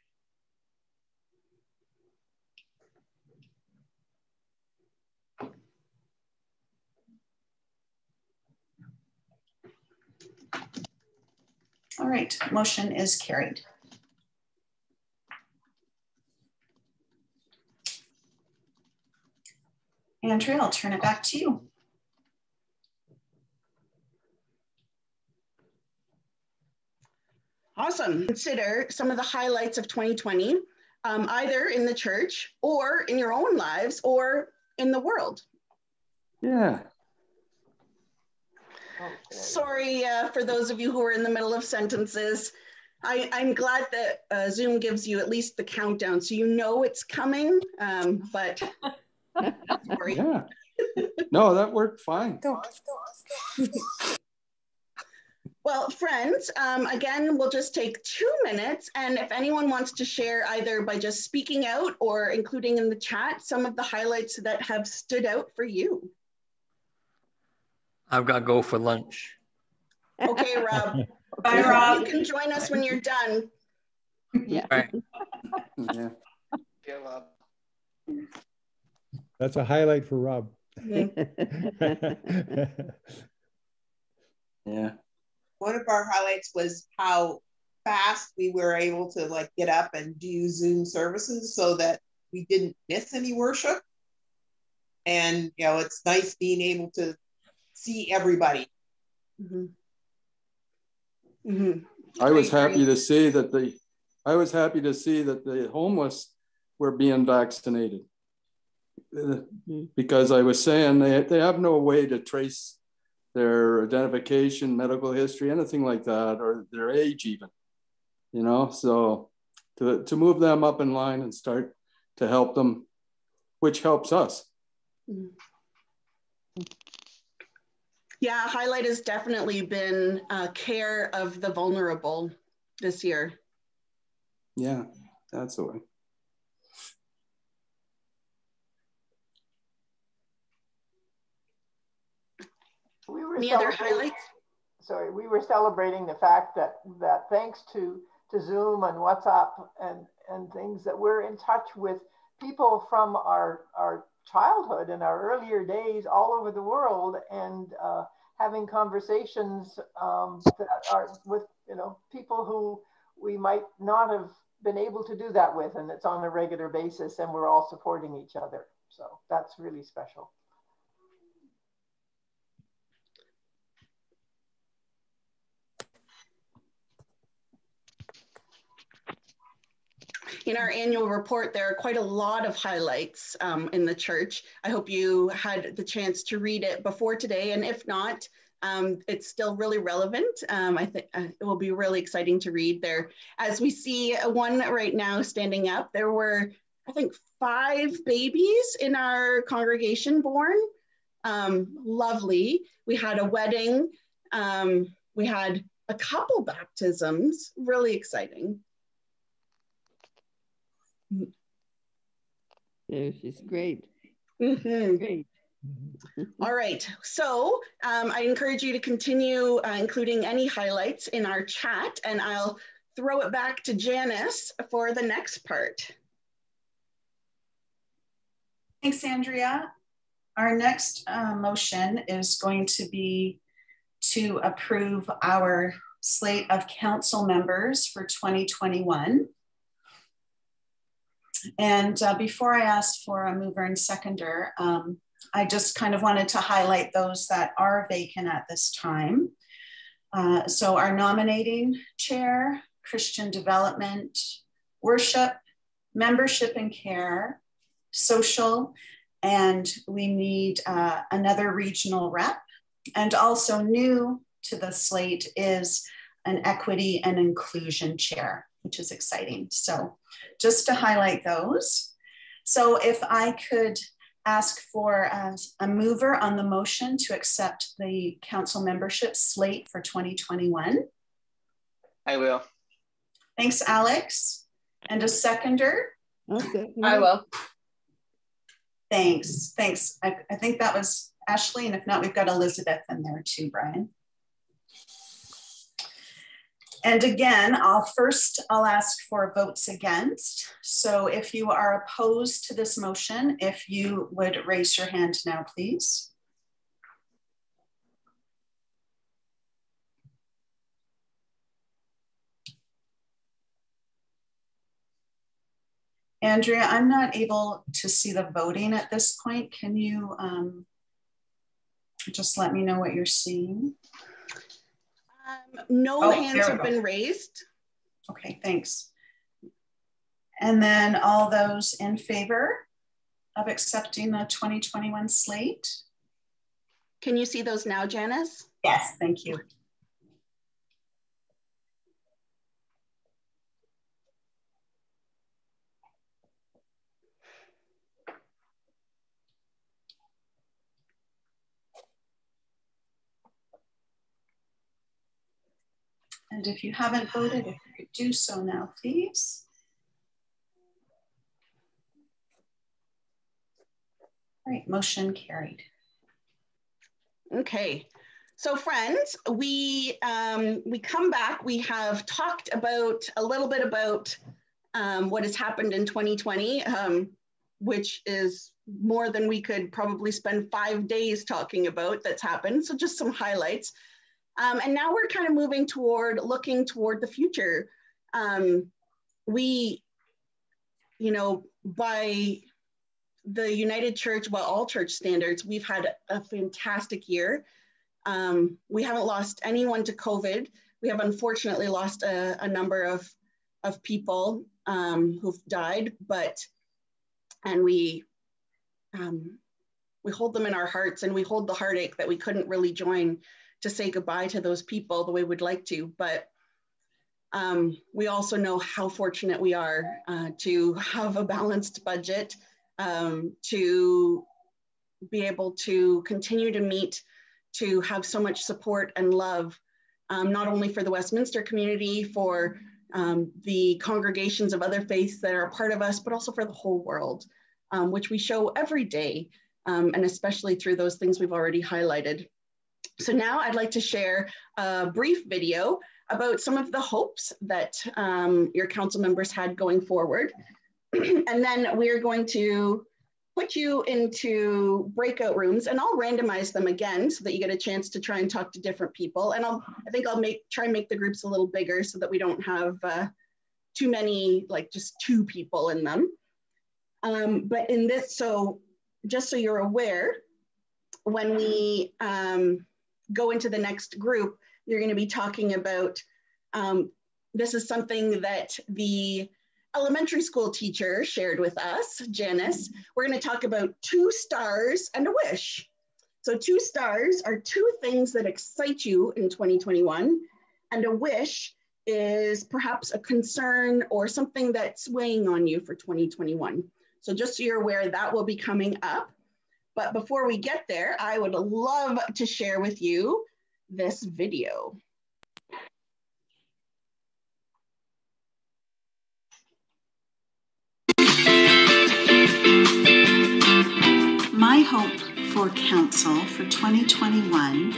All right, motion is carried. Andrea, I'll turn it back to you. Awesome. Consider some of the highlights of 2020, um, either in the church or in your own lives or in the world. Yeah. Sorry uh, for those of you who are in the middle of sentences. I, am glad that uh, Zoom gives you at least the countdown so you know it's coming, um, but sorry. Yeah. No, that worked fine. Well, friends, um, again, we'll just take two minutes. And if anyone wants to share either by just speaking out or including in the chat some of the highlights that have stood out for you. I've got to go for lunch. Okay, Rob. Bye, Rob. You can join us when you're done. Yeah. Right. yeah. Yeah, Rob. That's a highlight for Rob. yeah. yeah one of our highlights was how fast we were able to like get up and do Zoom services so that we didn't miss any worship. And you know, it's nice being able to see everybody. Mm-hmm. Mm-hmm. I was happy to see that the I was happy to see that the homeless were being vaccinated mm-hmm. because I was saying they, they have no way to trace their identification, medical history, anything like that, or their age even, you know? So to, to move them up in line and start to help them, which helps us. Yeah, highlight has definitely been uh, care of the vulnerable this year. Yeah, that's the way. We were Any other highlights? Sorry, we were celebrating the fact that that thanks to to Zoom and WhatsApp and and things that we're in touch with people from our our childhood and our earlier days all over the world and uh, having conversations um, that are with you know people who we might not have been able to do that with and it's on a regular basis and we're all supporting each other so that's really special in our annual report, there are quite a lot of highlights um, in the church. I hope you had the chance to read it before today, and if not, um, it's still really relevant. Um, I think uh, it will be really exciting to read there. As we see one right now standing up, there were, I think, five babies in our congregation born. Um, lovely. We had a wedding. Um, we had a couple baptisms, really exciting. Yeah, she's great. Mm-hmm. Great. All right, so um, I encourage you to continue uh, including any highlights in our chat and I'll throw it back to Janice for the next part. Thanks, Andrea. Our next uh, motion is going to be to approve our slate of council members for 2021. And uh, before I ask for a mover and seconder, um, I just kind of wanted to highlight those that are vacant at this time. Uh, so our nominating chair, Christian development, worship, membership and care, social, and we need uh, another regional rep. And also new to the slate is an equity and inclusion chair, which is exciting. So just to highlight those. So if I could ask for a, a mover on the motion to accept the council membership slate for 2021. I will. Thanks, Alex. And a seconder? Okay. I will. Thanks. Thanks. I, I think that was Ashley. And if not, we've got Elizabeth in there too, Brian. And again, I'll first, I'll ask for votes against. So if you are opposed to this motion, if you would raise your hand now, please. Andrea, I'm not able to see the voting at this point. Can you um, just let me know what you're seeing? Um, no oh, hands have been raised. Okay, thanks. And then all those in favor of accepting the 2021 slate? Can you see those now, Janice? Yes, thank you. And if you haven't voted, if you could do so now, please. All right, motion carried. Okay, so friends, we um, we come back. We have talked about a little bit about um, what has happened in 2020, um, which is more than we could probably spend five days talking about that's happened. So just some highlights. Um, and now we're kind of moving toward looking toward the future. Um, we, you know, by the United Church, well, all church standards, we've had a fantastic year. Um, we haven't lost anyone to COVID. We have unfortunately lost a, a number of, of people um, who've died, but, and we, um, we hold them in our hearts and we hold the heartache that we couldn't really join to say goodbye to those people the way we'd like to, but um, we also know how fortunate we are uh, to have a balanced budget, um, to be able to continue to meet, to have so much support and love, um, not only for the Westminster community, for um, the congregations of other faiths that are a part of us, but also for the whole world, um, which we show every day, um, and especially through those things we've already highlighted. So now I'd like to share a brief video about some of the hopes that um, your council members had going forward. and then we're going to put you into breakout rooms and I'll randomize them again so that you get a chance to try and talk to different people. And I'll, I think I'll make, try and make the groups a little bigger so that we don't have uh, too many, like just two people in them. Um, but in this, so just so you're aware, when we um, go into the next group, you're gonna be talking about, um, this is something that the elementary school teacher shared with us, Janice. We're going to talk about two stars and a wish. So, two stars are two things that excite you in 2021, and a wish is perhaps a concern or something that's weighing on you for 2021. So, just so you're aware, that will be coming up. But before we get there, I would love to share with you this video. My hope for Council for 2021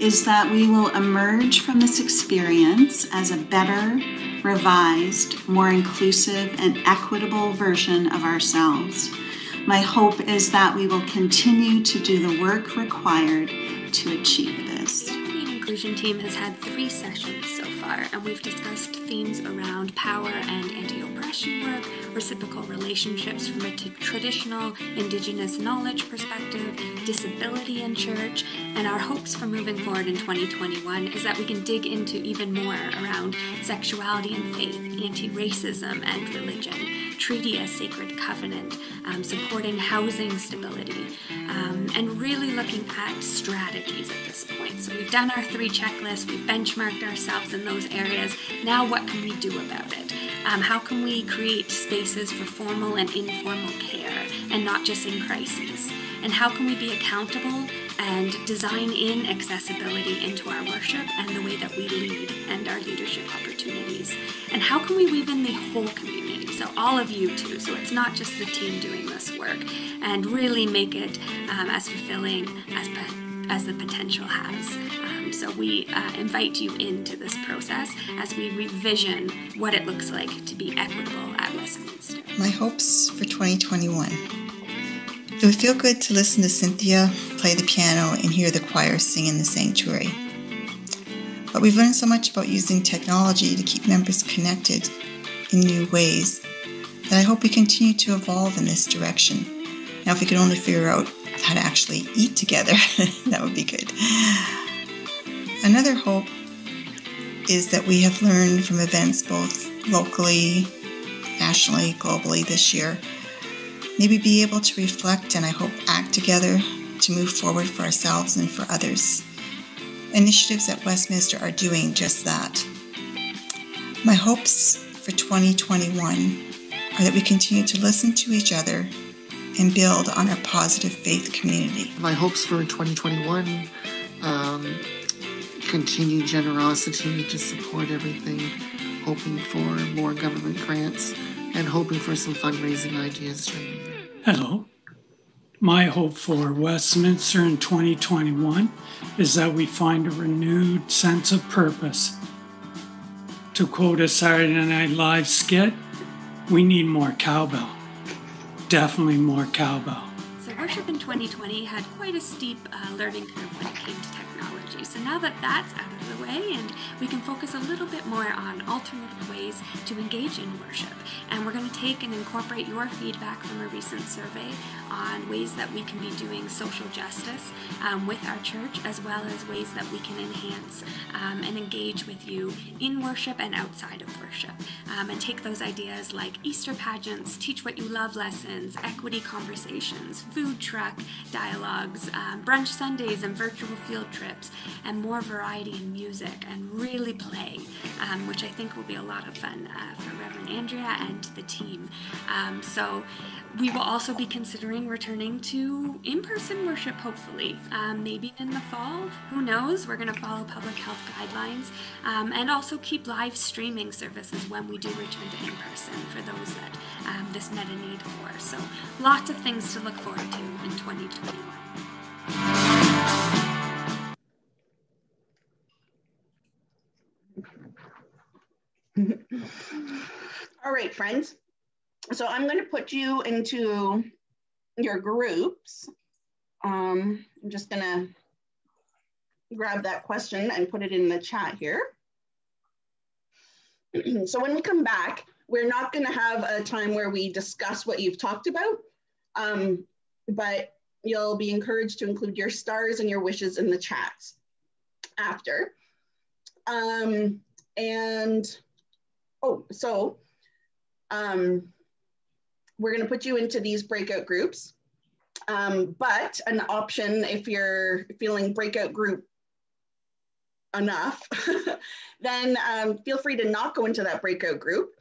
is that we will emerge from this experience as a better, revised, more inclusive, and equitable version of ourselves. My hope is that we will continue to do the work required to achieve this. The inclusion team has had three sessions so far, and we've discussed themes around power and anti oppression work, reciprocal relationships from a traditional Indigenous knowledge perspective, disability in church, and our hopes for moving forward in 2021 is that we can dig into even more around sexuality and faith, anti racism and religion, treaty as sacred covenant, um, supporting housing stability, um, and really looking at strategies at this point. So we've done our three checklists, we've benchmarked ourselves in those areas. Now, what can we do about it? Um, how can we create spaces for formal and informal care and not just in crises? And how can we be accountable and design in accessibility into our worship and the way that we lead and our leadership opportunities? And how can we weave in the whole community? So, all of you too. So, it's not just the team doing this work and really make it um, as fulfilling as, as the potential has. Um, so, we uh, invite you into this process as we revision what it looks like to be equitable at Westminster. My hopes for 2021. It would feel good to listen to Cynthia play the piano and hear the choir sing in the sanctuary. But we've learned so much about using technology to keep members connected in new ways that I hope we continue to evolve in this direction. Now, if we could only figure out how to actually eat together, that would be good. Another hope is that we have learned from events both locally, nationally, globally this year maybe be able to reflect and I hope act together to move forward for ourselves and for others. Initiatives at Westminster are doing just that. My hopes for 2021 are that we continue to listen to each other and build on our positive faith community. My hopes for 2021 um, continue generosity to support everything, hoping for more government grants, and hoping for some fundraising ideas during the year. Hello. My hope for Westminster in 2021 is that we find a renewed sense of purpose. To quote a Saturday Night Live skit, we need more cowbell. Definitely more cowbell. So, worship in 2020 had quite a steep uh, learning curve when it came to technology. So, now that that's out of the way and we can focus a little bit more on alternative ways to engage in worship. And we're going to take and incorporate your feedback from a recent survey on ways that we can be doing social justice um, with our church, as well as ways that we can enhance um, and engage with you in worship and outside of worship. Um, and take those ideas like Easter pageants, teach what you love lessons, equity conversations, food truck dialogues, um, brunch Sundays, and virtual field trips, and more variety in music and really play, um, which I think will be a lot of fun uh, for Reverend Andrea and the team. Um, so we will also be considering returning to in person worship, hopefully, um, maybe in the fall. Who knows? We're going to follow public health guidelines um, and also keep live streaming services when we do return to in person for those that um, this met a need for. So, lots of things to look forward to in 2021. All right, friends. So I'm going to put you into your groups, um, I'm just gonna grab that question and put it in the chat here. so when we come back, we're not gonna have a time where we discuss what you've talked about, um, but you'll be encouraged to include your stars and your wishes in the chats after. Um, and, oh, so um, we're gonna put you into these breakout groups. Um, but an option if you're feeling breakout group enough, then um, feel free to not go into that breakout group,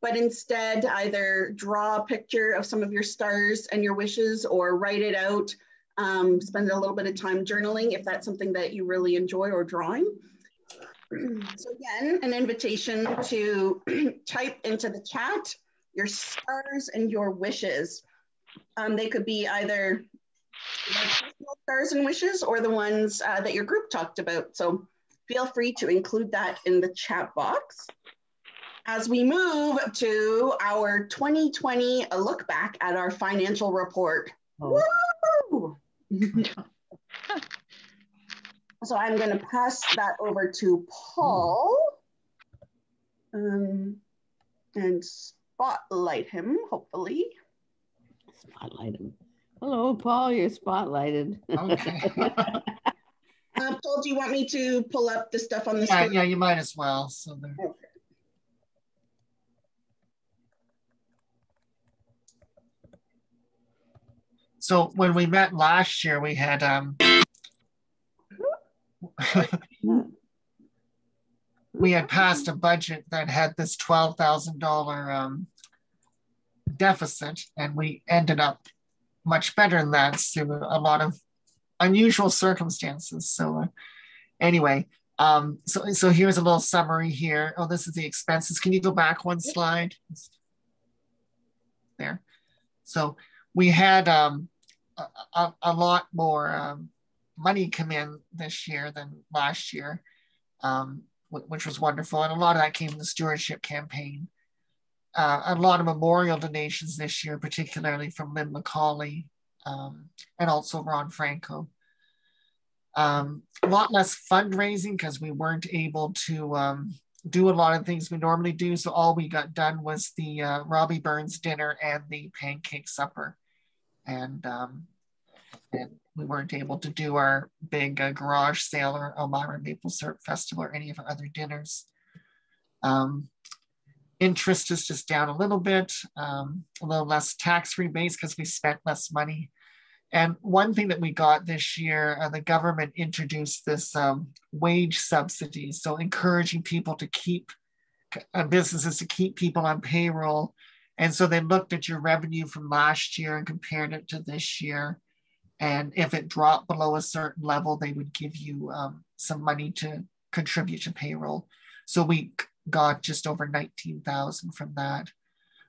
but instead either draw a picture of some of your stars and your wishes or write it out, um, spend a little bit of time journaling if that's something that you really enjoy or drawing. So again, an invitation to type into the chat your stars and your wishes. Um, they could be either stars and wishes or the ones uh, that your group talked about. So feel free to include that in the chat box. As we move to our 2020 a look back at our financial report. Oh. so I'm going to pass that over to Paul um, and spotlight him, hopefully. Spotlight him. Hello, Paul, you're spotlighted. Okay. Um, Paul, do you want me to pull up the stuff on the yeah, screen? Yeah, you might as well. So there. Okay. So when we met last year, we had um, we had passed a budget that had this twelve thousand dollar um, deficit, and we ended up much better than that through a lot of unusual circumstances. So, uh, anyway, um, so so here's a little summary here. Oh, this is the expenses. Can you go back one slide? There. So we had um, a, a, lot more um, money come in this year than last year, um, which was wonderful. And a lot of that came from the stewardship campaign. Uh, a lot of memorial donations this year, particularly from Lynn McCauley um, and also Ron Franco. Um, a lot less fundraising because we weren't able to um, do a lot of things we normally do. So all we got done was the uh, Robbie Burns dinner and the pancake supper. And, um, and we weren't able to do our big uh, garage sale or Elmira Maple Syrup Festival or any of our other dinners. Um, interest is just down a little bit, um, a little less tax rebates because we spent less money. And one thing that we got this year, uh, the government introduced this um, wage subsidy, so encouraging people to keep uh, businesses to keep people on payroll. And so they looked at your revenue from last year and compared it to this year. And if it dropped below a certain level, they would give you um, some money to contribute to payroll. So we got just over 19,000 from that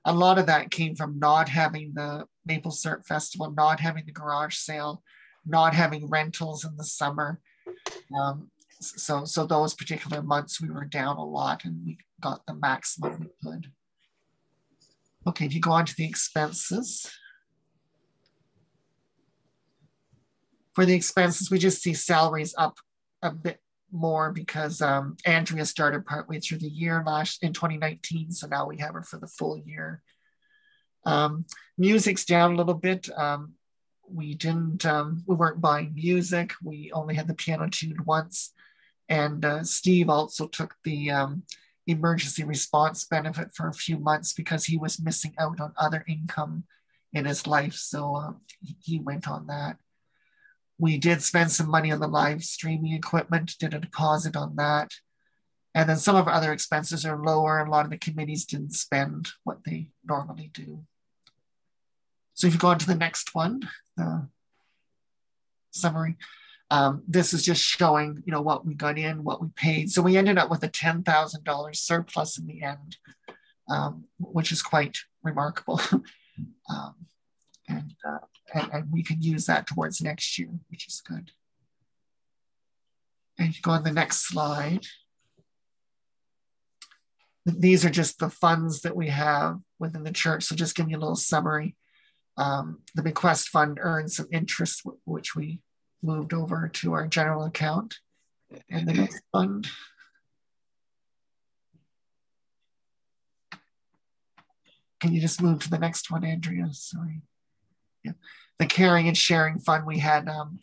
a lot of that came from not having the Maple Syrup Festival, not having the garage sale, not having rentals in the summer. Um, so, so those particular months we were down a lot and we got the maximum we could. Okay, if you go on to the expenses. For the expenses, we just see salaries up a bit more because um, Andrea started partway through the year last in 2019, so now we have her for the full year. Um, music's down a little bit. Um, we didn't, um, we weren't buying music. We only had the piano tuned once. And uh, Steve also took the um, emergency response benefit for a few months because he was missing out on other income in his life. So uh, he went on that. We did spend some money on the live streaming equipment, did a deposit on that. And then some of our other expenses are lower. A lot of the committees didn't spend what they normally do. So if you go on to the next one, the summary, um, this is just showing, you know, what we got in, what we paid. So we ended up with a $10,000 surplus in the end, um, which is quite remarkable. um, and uh, and, and we can use that towards next year, which is good. And you go on the next slide. These are just the funds that we have within the church. So just give me a little summary. um, the bequest fund earned some interest, which we moved over to our general account. And the next fund. Can you just move to the next one, Andrea? Sorry. The caring and sharing fund, we had um,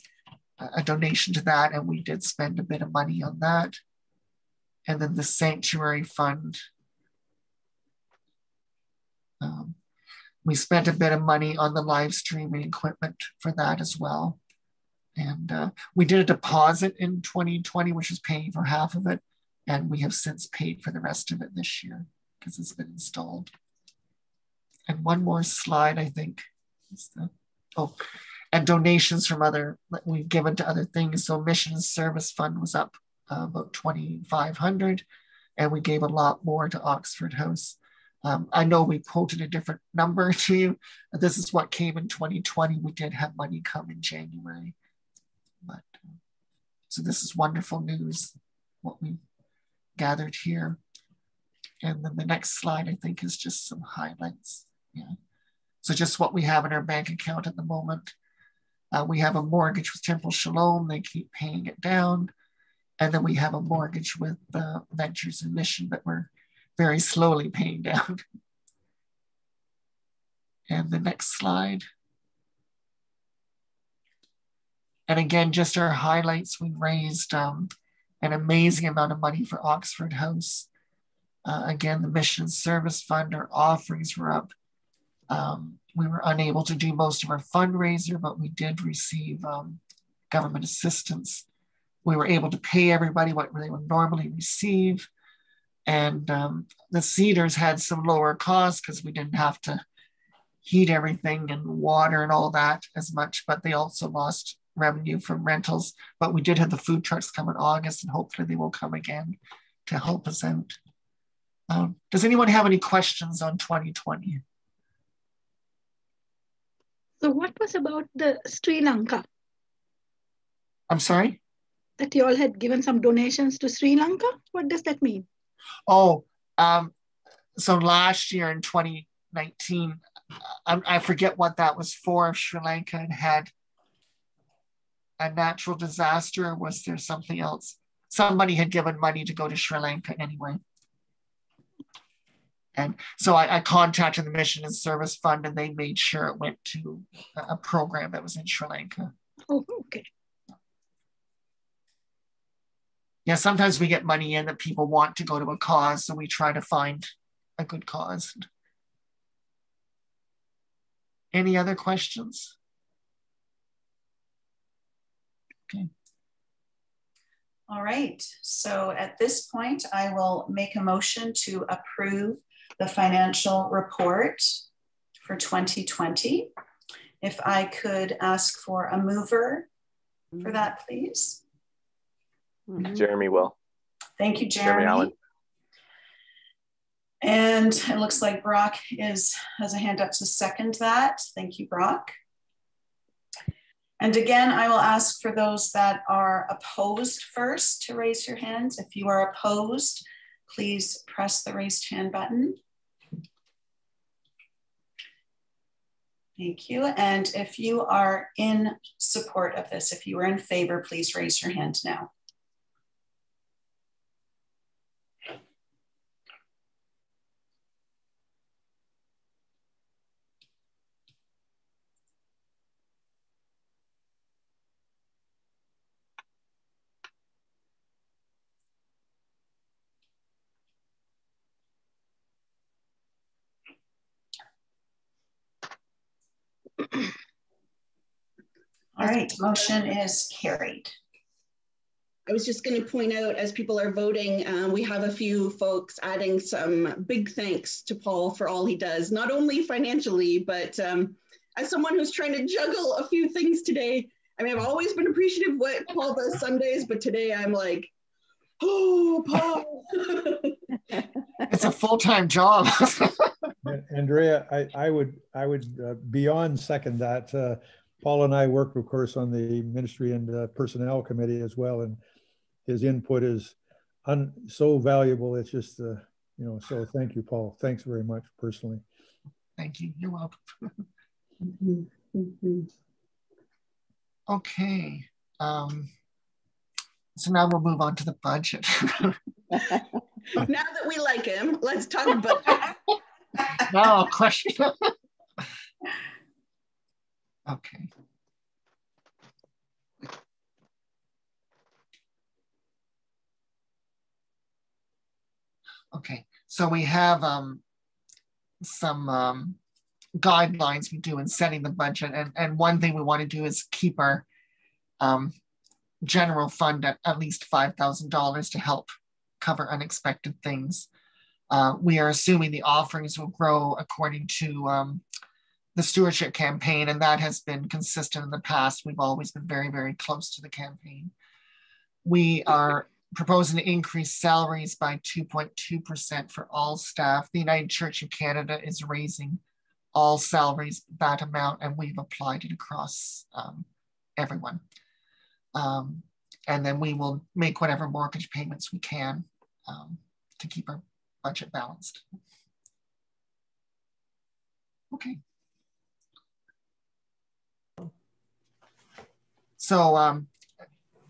a donation to that, and we did spend a bit of money on that. And then the sanctuary fund, um, we spent a bit of money on the live streaming equipment for that as well. And uh, we did a deposit in 2020, which is paying for half of it. And we have since paid for the rest of it this year because it's been installed. And one more slide, I think. Oh, and donations from other, we've given to other things. So Missions Service Fund was up uh, about 2,500 and we gave a lot more to Oxford House. Um, I know we quoted a different number to you. This is what came in 2020. We did have money come in January. But uh, so this is wonderful news, what we gathered here. And then the next slide, I think, is just some highlights. Yeah. So just what we have in our bank account at the moment. Uh, we have a mortgage with Temple Shalom. They keep paying it down. And then we have a mortgage with uh, Ventures and Mission that we're very slowly paying down. and the next slide. And again, just our highlights, we raised um, an amazing amount of money for Oxford House. Uh, again, the Mission Service Fund, our offerings were up. Um, we were unable to do most of our fundraiser, but we did receive um, government assistance. We were able to pay everybody what they would normally receive. And um, the Cedars had some lower costs because we didn't have to heat everything and water and all that as much, but they also lost revenue from rentals, but we did have the food trucks come in August and hopefully they will come again to help us out. Um, does anyone have any questions on 2020? So what was about the Sri Lanka? I'm sorry? That you all had given some donations to Sri Lanka? What does that mean? Oh, um, so last year in 2019, I, I forget what that was for. If Sri Lanka had had a natural disaster or was there something else? Somebody had given money to go to Sri Lanka anyway. And so I, I, contacted the Mission and Service Fund and they made sure it went to a program that was in Sri Lanka. Oh, okay. Yeah, sometimes we get money in that people want to go to a cause, so we try to find a good cause. Any other questions? Okay. All right, so at this point, I will make a motion to approve the financial report for 2020. If I could ask for a mover for that, please. Mm-hmm. Jeremy will. Thank you, Jeremy. Jeremy Allen. And it looks like Brock is has a hand up to second that. Thank you, Brock. And again, I will ask for those that are opposed first to raise your hands. If you are opposed, please press the raised hand button. Thank you. And if you are in support of this, if you are in favor, please raise your hand now. Right, motion is carried. I was just going to point out as people are voting, um, we have a few folks adding some big thanks to Paul for all he does, not only financially, but um, as someone who's trying to juggle a few things today. I mean, I've always been appreciative of what Paul does Sundays, but today I'm like, oh, Paul. it's a full time job. Andrea, I, I would I would uh, beyond second that. Uh, Paul and I work, of course, on the ministry and uh, personnel committee as well, and his input is un, so valuable. It's just, uh, you know, so thank you, Paul. Thanks very much personally. Thank you. You're welcome. Okay. Um, so now we'll move on to the budget. now that we like him, let's talk about now I'll question. Okay. Okay, so we have um, some um, guidelines we do in setting the budget. And, and one thing we want to do is keep our um, general fund at at least $5,000 to help cover unexpected things. Uh, we are assuming the offerings will grow according to um, the stewardship campaign, and that has been consistent in the past. We've always been very, very close to the campaign. We are proposing to increase salaries by 2.2% for all staff. The United Church of Canada is raising all salaries that amount, and we've applied it across um, everyone. Um, and then we will make whatever mortgage payments we can um, to keep our budget balanced. Okay. So um,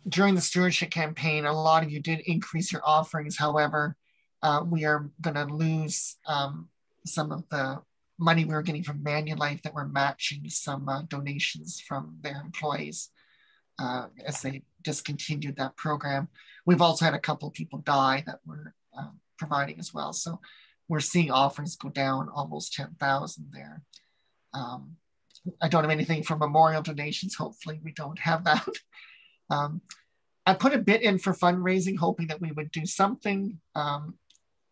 during the stewardship campaign, a lot of you did increase your offerings. However, uh, we are going to lose um, some of the money we were getting from Manulife that we're matching some uh, donations from their employees uh, as they discontinued that program. We've also had a couple of people die that we're um, providing as well. So we're seeing offerings go down almost 10,000 there. Um, I don't have anything for memorial donations. Hopefully we don't have that. Um, I put a bit in for fundraising, hoping that we would do something. Um,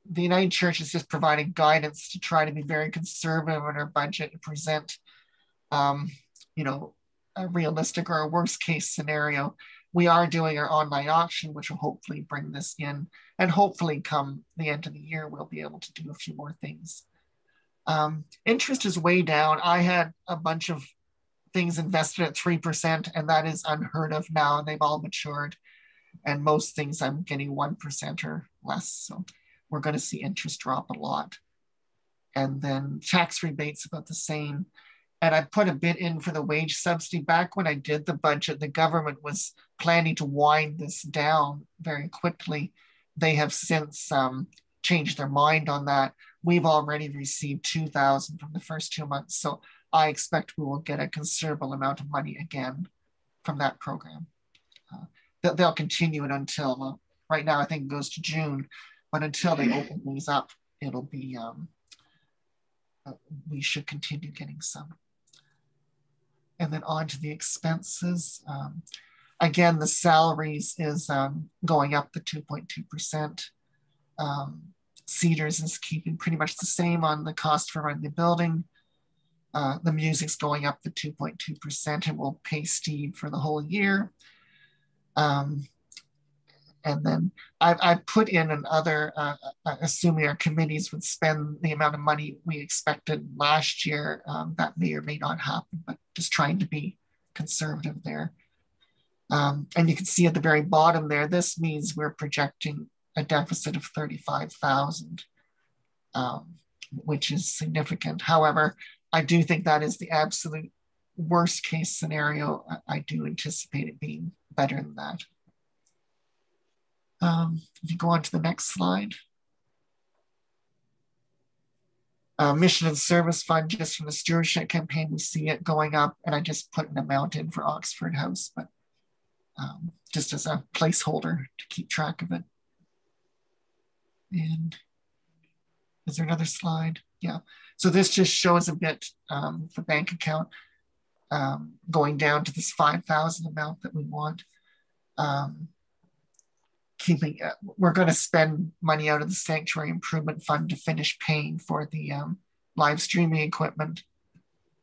the United Church is just providing guidance to try to be very conservative in our budget and present, um, you know, a realistic or a worst case scenario. We are doing our online auction, which will hopefully bring this in. And hopefully, come the end of the year, we'll be able to do a few more things. Um, interest is way down. I had a bunch of things invested at 3%, and that is unheard of now. They've all matured. And most things I'm getting 1% or less. So we're going to see interest drop a lot. And then tax rebates about the same. And I put a bit in for the wage subsidy. Back when I did the budget, the government was planning to wind this down very quickly. They have since um, changed their mind on that. We've already received 2,000 from the first two months. So I expect we will get a considerable amount of money again from that program. Uh, they'll continue it until uh, right now, I think it goes to June, but until they open these up, it'll be, um, uh, we should continue getting some. And then on to the expenses. Um, again, the salaries is um, going up the 2.2%. Um, Cedars is keeping pretty much the same on the cost for running the building. Uh, the music's going up the 2.2% and we'll pay Steve for the whole year. Um, and then I, I put in another, uh, uh, assuming our committees would spend the amount of money we expected last year. Um, that may or may not happen, but just trying to be conservative there. Um, and you can see at the very bottom there, this means we're projecting a deficit of 35,000, um, which is significant. However, I do think that is the absolute worst case scenario. I, do anticipate it being better than that. Um, if you go on to the next slide. Uh, mission and service fund, just from the stewardship campaign, we see it going up, and I just put an amount in for Oxford House, but um, just as a placeholder to keep track of it. And is there another slide? Yeah. So this just shows a bit um, the bank account um, going down to this 5,000 amount that we want. Um, keeping, uh, we're going to spend money out of the sanctuary improvement fund to finish paying for the um, live streaming equipment.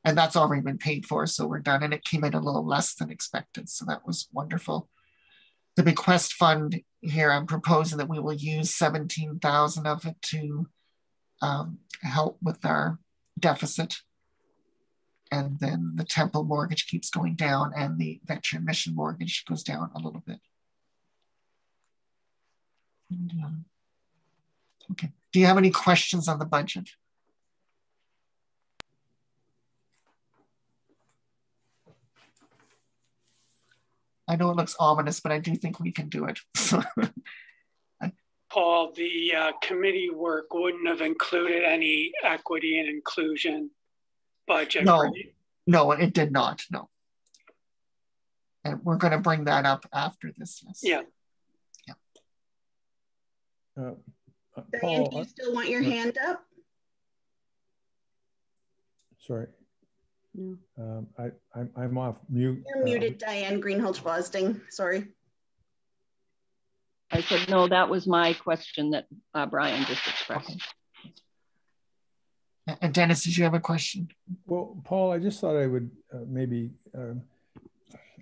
And that's already been paid for, so we're done. And it came in a little less than expected, so that was wonderful. The bequest fund here, I'm proposing that we will use 17,000 of it to um, help with our deficit. And then the temple mortgage keeps going down and the veteran mission mortgage goes down a little bit. And, um, okay, do you have any questions on the budget? I know it looks ominous, but I do think we can do it. Paul, the uh, committee work wouldn't have included any equity and inclusion budget. no, right? no, it did not. No. And we're going to bring that up after this. Yes. Yeah. Uh, uh, Diane, Paul, do you still want your uh, hand up? Sorry. Um, I, I'm, I'm off mute. You're muted, Diane Greenhalgh Wasding. Sorry. I said, no, that was my question that uh, Brian just expressed. And Dennis, did you have a question? Well, Paul, I just thought I would uh, maybe, um,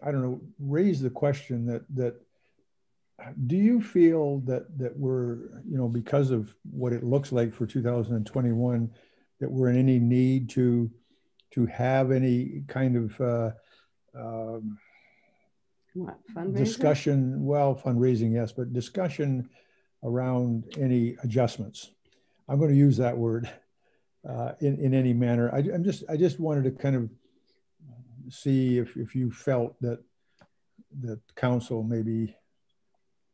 I don't know, raise the question that that do you feel that that we're, you know, because of what it looks like for 2021, that we're in any need to to have any kind of uh, um, What, fundraiser? discussion? Well, fundraising, yes, but discussion around any adjustments. I'm going to use that word uh, in in any manner. I, I'm just I just wanted to kind of see if if you felt that that council maybe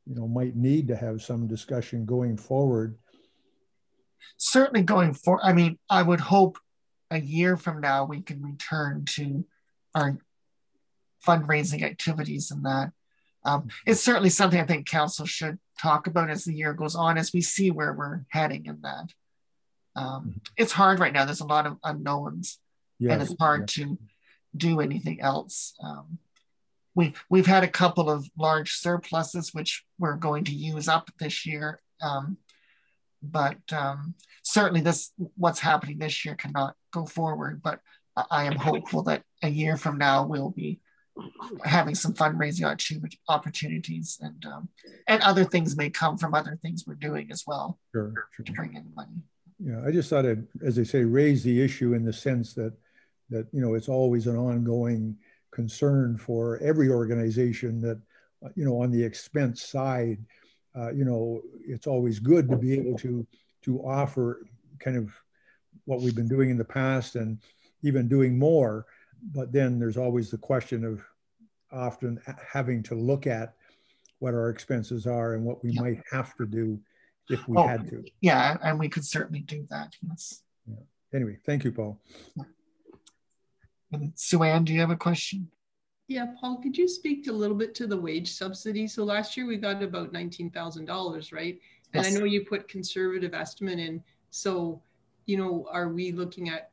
you know might need to have some discussion going forward. Certainly going for, I mean, I would hope a year from now we can return to our fundraising activities and that. Um, it's certainly something I think council should talk about as the year goes on, as we see where we're heading in that. Um, it's hard right now. There's a lot of unknowns, and it's hard to do anything else. Um, we we've had a couple of large surpluses which we're going to use up this year, um, but um, certainly this what's happening this year cannot go forward. But I, am hopeful that a year from now we'll be having some fundraising opportu- opportunities, and um, and other things may come from other things we're doing as well Sure, to bring in money. Yeah, I just thought I'd, as they say, raise the issue in the sense that that you know it's always an ongoing concern for every organization that you know on the expense side, uh, you know it's always good to be able to to offer kind of what we've been doing in the past and even doing more. But then there's always the question of often having to look at what our expenses are and what we might have to do if we Oh, had to. Yeah, and we could certainly do that. Yes. Anyway, thank you, Paul. And Sue-Ann, do you have a question? Yeah, Paul, could you speak a little bit to the wage subsidy? So last year we got about nineteen thousand dollars, right? And I know you put conservative estimate in. So, you know, are we looking at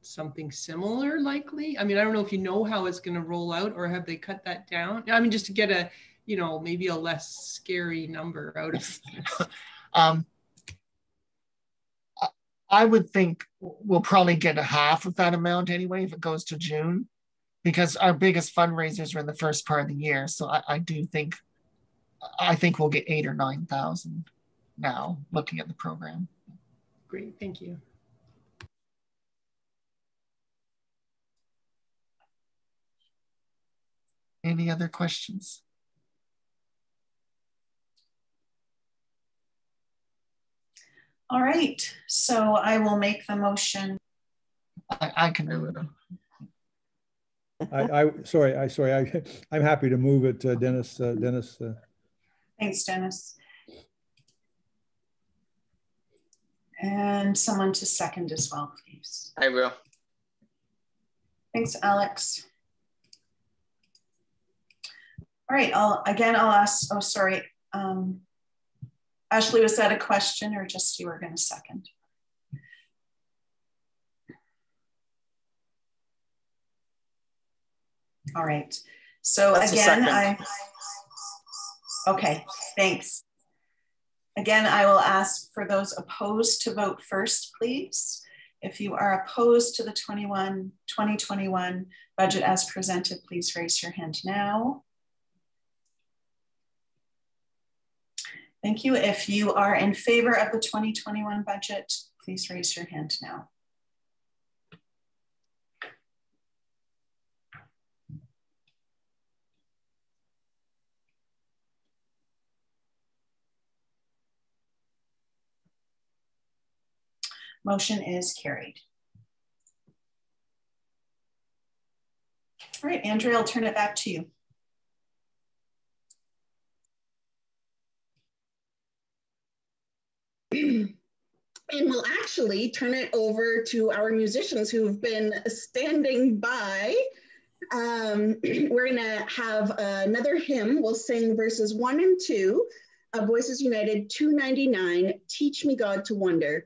something similar likely? I mean, I don't know if you know how it's going to roll out or have they cut that down? I mean, just to get a, you know, maybe a less scary number out of this. Um, I would think we'll probably get a half of that amount anyway if it goes to June, because our biggest fundraisers are in the first part of the year. So I, I do think, I think we'll get eight or nine thousand now looking at the program. Great, thank you. Any other questions? All right, so I will make the motion. I, I can do it. I, I, sorry, I, sorry, I, I'm happy to move it, uh, Dennis, uh, Dennis. uh, Thanks, Dennis. And someone to second as well, please. I will. Thanks, Alex. All right, I'll, again, I'll ask, oh, sorry. Um, Ashley, was that a question or just you were gonna second? All right, so That's again. I, okay, thanks. Again, I will ask for those opposed to vote first, please. If you are opposed to the 21, 2021 budget as presented, please raise your hand now. Thank you. If you are in favor of the 2021 budget, please raise your hand now. Motion is carried. All right, Andrea, I'll turn it back to you. and we'll actually turn it over to our musicians who've been standing by. Um, we're gonna have another hymn. We'll sing verses one and two of Voices United 299, Teach Me God to Wonder.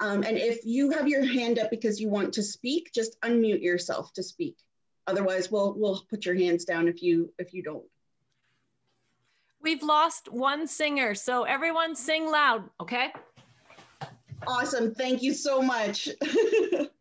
Um, and if you have your hand up because you want to speak, just unmute yourself to speak. Otherwise, we'll we'll put your hands down if you if you don't. We've lost one singer, so everyone sing loud, okay? Awesome. Thank you so much.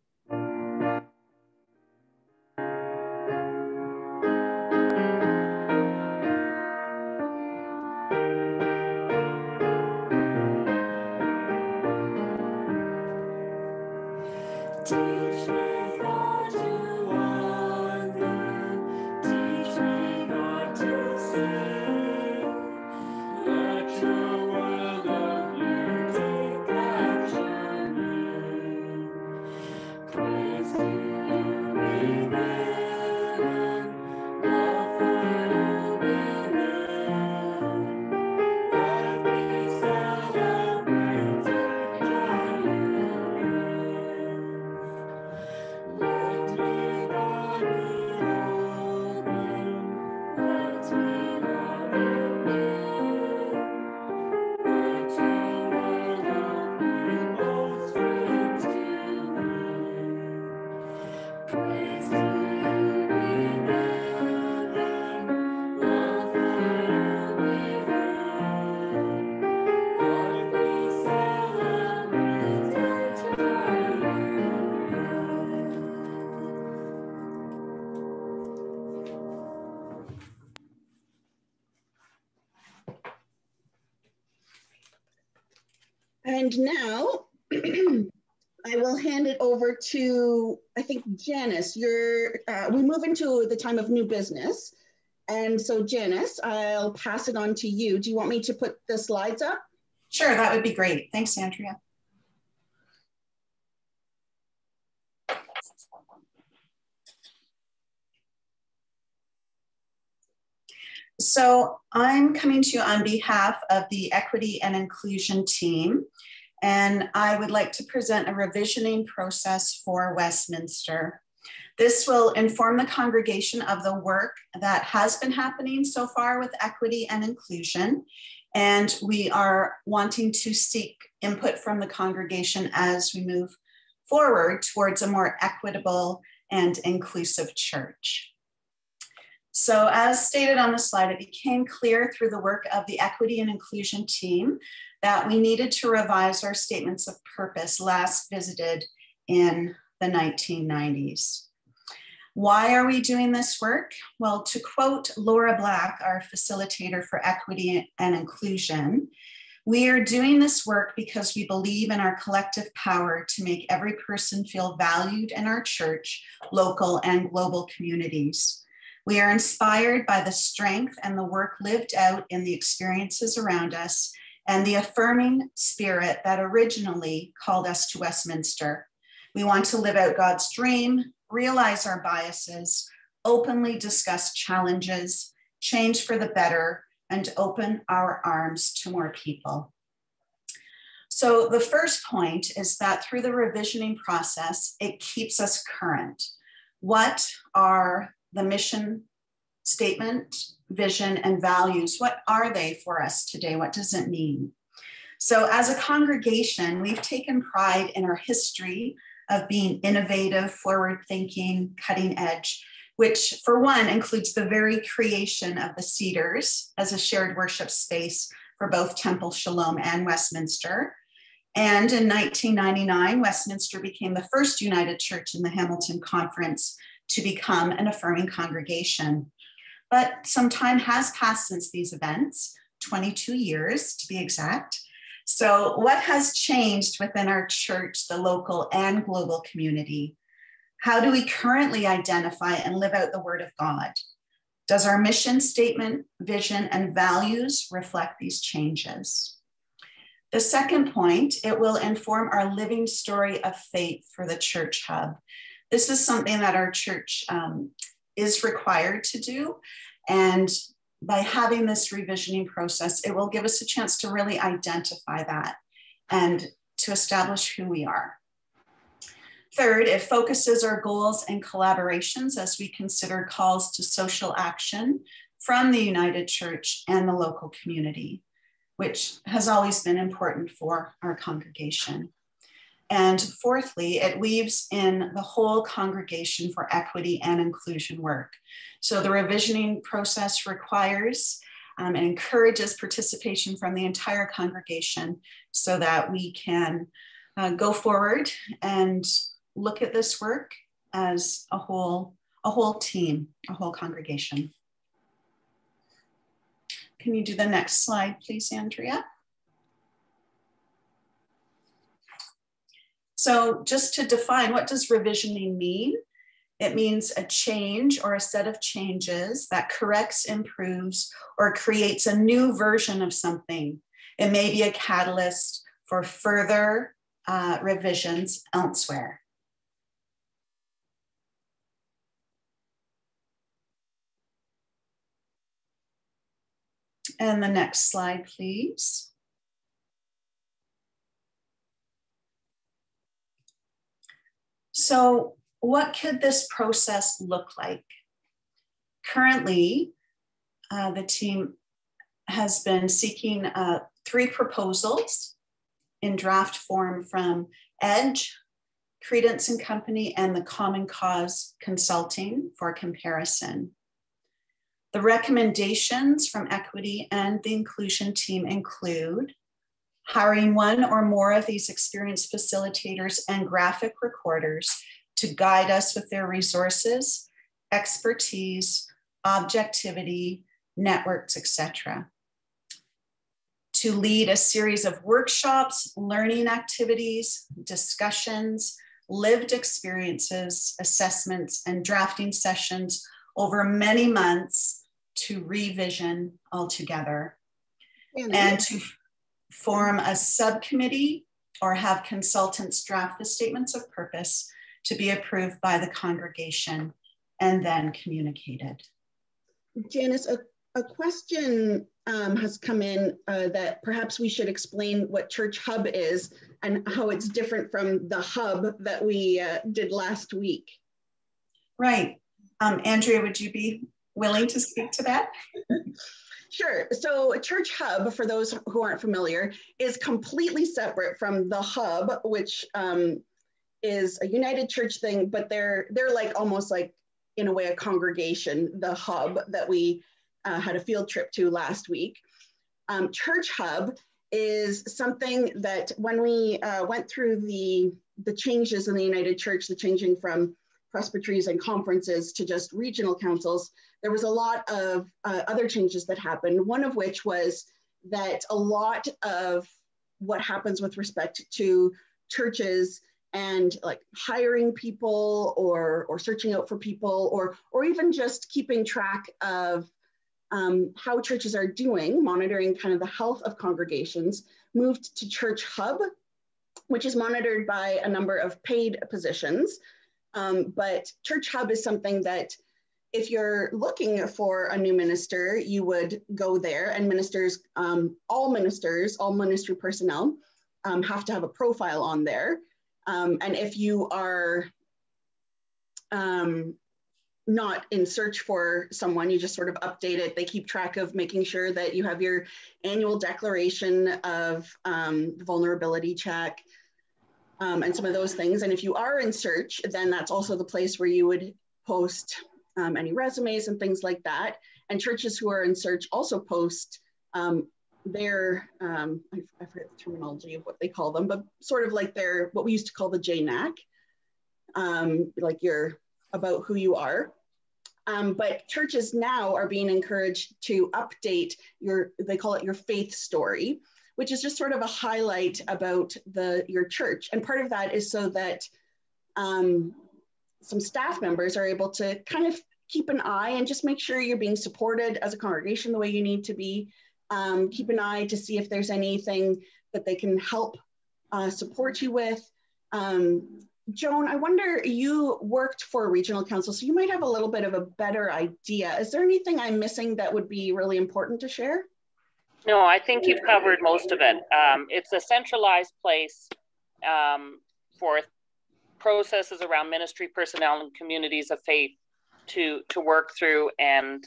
And now I will hand it over to, I think, Janice. You're, uh, we move into the time of new business. And so Janice, I'll pass it on to you. Do you want me to put the slides up? Sure, that would be great. Thanks, Andrea. So I'm coming to you on behalf of the Equity and Inclusion team, and I would like to present a revisioning process for Westminster. This will inform the congregation of the work that has been happening so far with equity and inclusion, and we are wanting to seek input from the congregation as we move forward towards a more equitable and inclusive church. So as stated on the slide, it became clear through the work of the equity and inclusion team that we needed to revise our statements of purpose last visited in the 1990s. Why are we doing this work? Well, to quote Laura Black, our facilitator for equity and inclusion, we are doing this work because we believe in our collective power to make every person feel valued in our church, local, and global communities. We are inspired by the strength and the work lived out in the experiences around us and the affirming spirit that originally called us to Westminster. We want to live out God's dream, realize our biases, openly discuss challenges, change for the better, and open our arms to more people. So, the first point is that through the revisioning process, it keeps us current. What are the mission statement, vision, and values. What are they for us today? What does it mean? So, as a congregation, we've taken pride in our history of being innovative, forward thinking, cutting edge, which, for one, includes the very creation of the Cedars as a shared worship space for both Temple Shalom and Westminster. And in 1999, Westminster became the first United Church in the Hamilton Conference to become an affirming congregation. But some time has passed since these events, 22 years to be exact. So, what has changed within our church, the local and global community? How do we currently identify and live out the Word of God? Does our mission statement, vision, and values reflect these changes? The second point, it will inform our living story of faith for the Church Hub. This is something that our church um, is required to do. And by having this revisioning process, it will give us a chance to really identify that and to establish who we are. Third, it focuses our goals and collaborations as we consider calls to social action from the United Church and the local community, which has always been important for our congregation. And fourthly, it weaves in the whole congregation for equity and inclusion work. So the revisioning process requires um, and encourages participation from the entire congregation so that we can uh, go forward and look at this work as a whole, a whole team, a whole congregation. Can you do the next slide, please, Andrea? So just to define, what does revisioning mean? It means a change or a set of changes that corrects, improves, or creates a new version of something. It may be a catalyst for further uh, revisions elsewhere. And the next slide, please. So what could this process look like? Currently, uh, the team has been seeking uh, three proposals in draft form from Edge, Credence and Company, and the Common Cause Consulting for comparison. The recommendations from equity and the inclusion team include hiring one or more of these experienced facilitators and graphic recorders to guide us with their resources, expertise, objectivity, networks, etc. To lead a series of workshops, learning activities, discussions, lived experiences, assessments, and drafting sessions over many months to revision altogether. And to form a subcommittee or have consultants draft the statements of purpose to be approved by the congregation and then communicated. Janice, a, a question um, has come in uh, that perhaps we should explain what Church Hub is and how it's different from the hub that we uh, did last week. Right. Um, Andrea, would you be willing to speak to that? Sure. So Church Hub, for those who aren't familiar, is completely separate from the Hub, which um, is a United Church thing, but they're they're like almost like in a way a congregation. The Hub that we uh, had a field trip to last week. Um, Church Hub is something that when we uh, went through the the changes in the United Church, the changing from presbyteries and conferences to just regional councils, there was a lot of uh, other changes that happened. One of which was that a lot of what happens with respect to churches and like hiring people or or searching out for people or or even just keeping track of um, how churches are doing, monitoring kind of the health of congregations, moved to Church Hub, which is monitored by a number of paid positions. Um, but Church Hub is something that if you're looking for a new minister, you would go there and ministers, um, all ministers, all ministry personnel um, have to have a profile on there. Um, and if you are um, not in search for someone, you just sort of update it. They keep track of making sure that you have your annual declaration of um, vulnerability check um, and some of those things. And if you are in search, then that's also the place where you would post um, any resumes and things like that. And churches who are in search also post um, their, um, I, forget the terminology of what they call them, but sort of like their, what we used to call the JNAC, um, like your, about who you are. Um, but churches now are being encouraged to update your, they call it your faith story, which is just sort of a highlight about the your church. And part of that is so that um, some staff members are able to kind of keep an eye and just make sure you're being supported as a congregation the way you need to be um, keep an eye to see if there's anything that they can help uh, support you with. Um, Joan, I wonder, you worked for regional council, so you might have a little bit of a better idea. Is there anything I'm missing that would be really important to share? No, I think you've covered most of it. Um, it's a centralized place um, for processes around ministry personnel and communities of faith to to work through and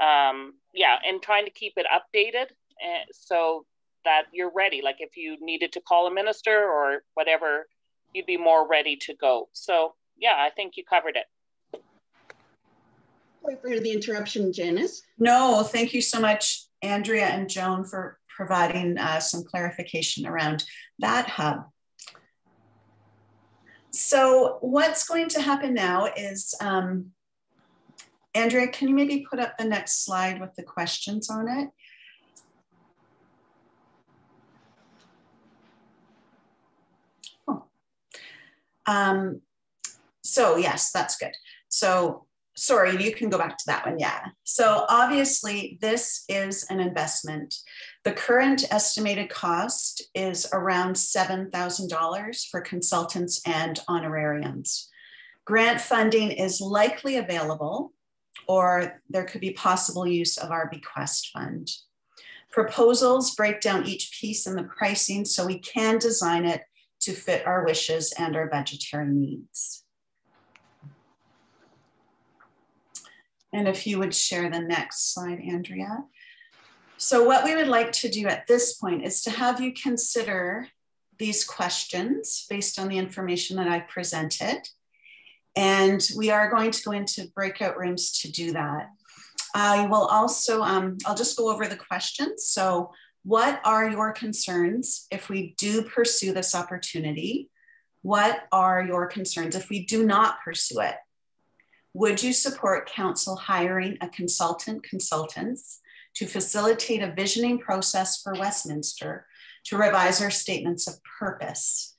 um, yeah, and trying to keep it updated uh, so that you're ready. Like if you needed to call a minister or whatever, you'd be more ready to go. So yeah, I think you covered it. Sorry for the interruption, Janice. No, thank you so much, Andrea and Joan, for providing uh, some clarification around that hub. So what's going to happen now is, um, Andrea, can you maybe put up the next slide with the questions on it? Oh. Um, so yes, that's good. So sorry, you can go back to that one. Yeah. So obviously this is an investment. The current estimated cost is around $7,000 for consultants and honorariums. Grant funding is likely available or there could be possible use of our bequest fund. Proposals break down each piece in the pricing so we can design it to fit our wishes and our budgetary needs. And if you would share the next slide, Andrea. So what we would like to do at this point is to have you consider these questions based on the information that I presented. And we are going to go into breakout rooms to do that. I will also, um, I'll just go over the questions. So what are your concerns if we do pursue this opportunity? What are your concerns if we do not pursue it? Would you support council hiring a consultant consultants to facilitate a visioning process for Westminster to revise our statements of purpose?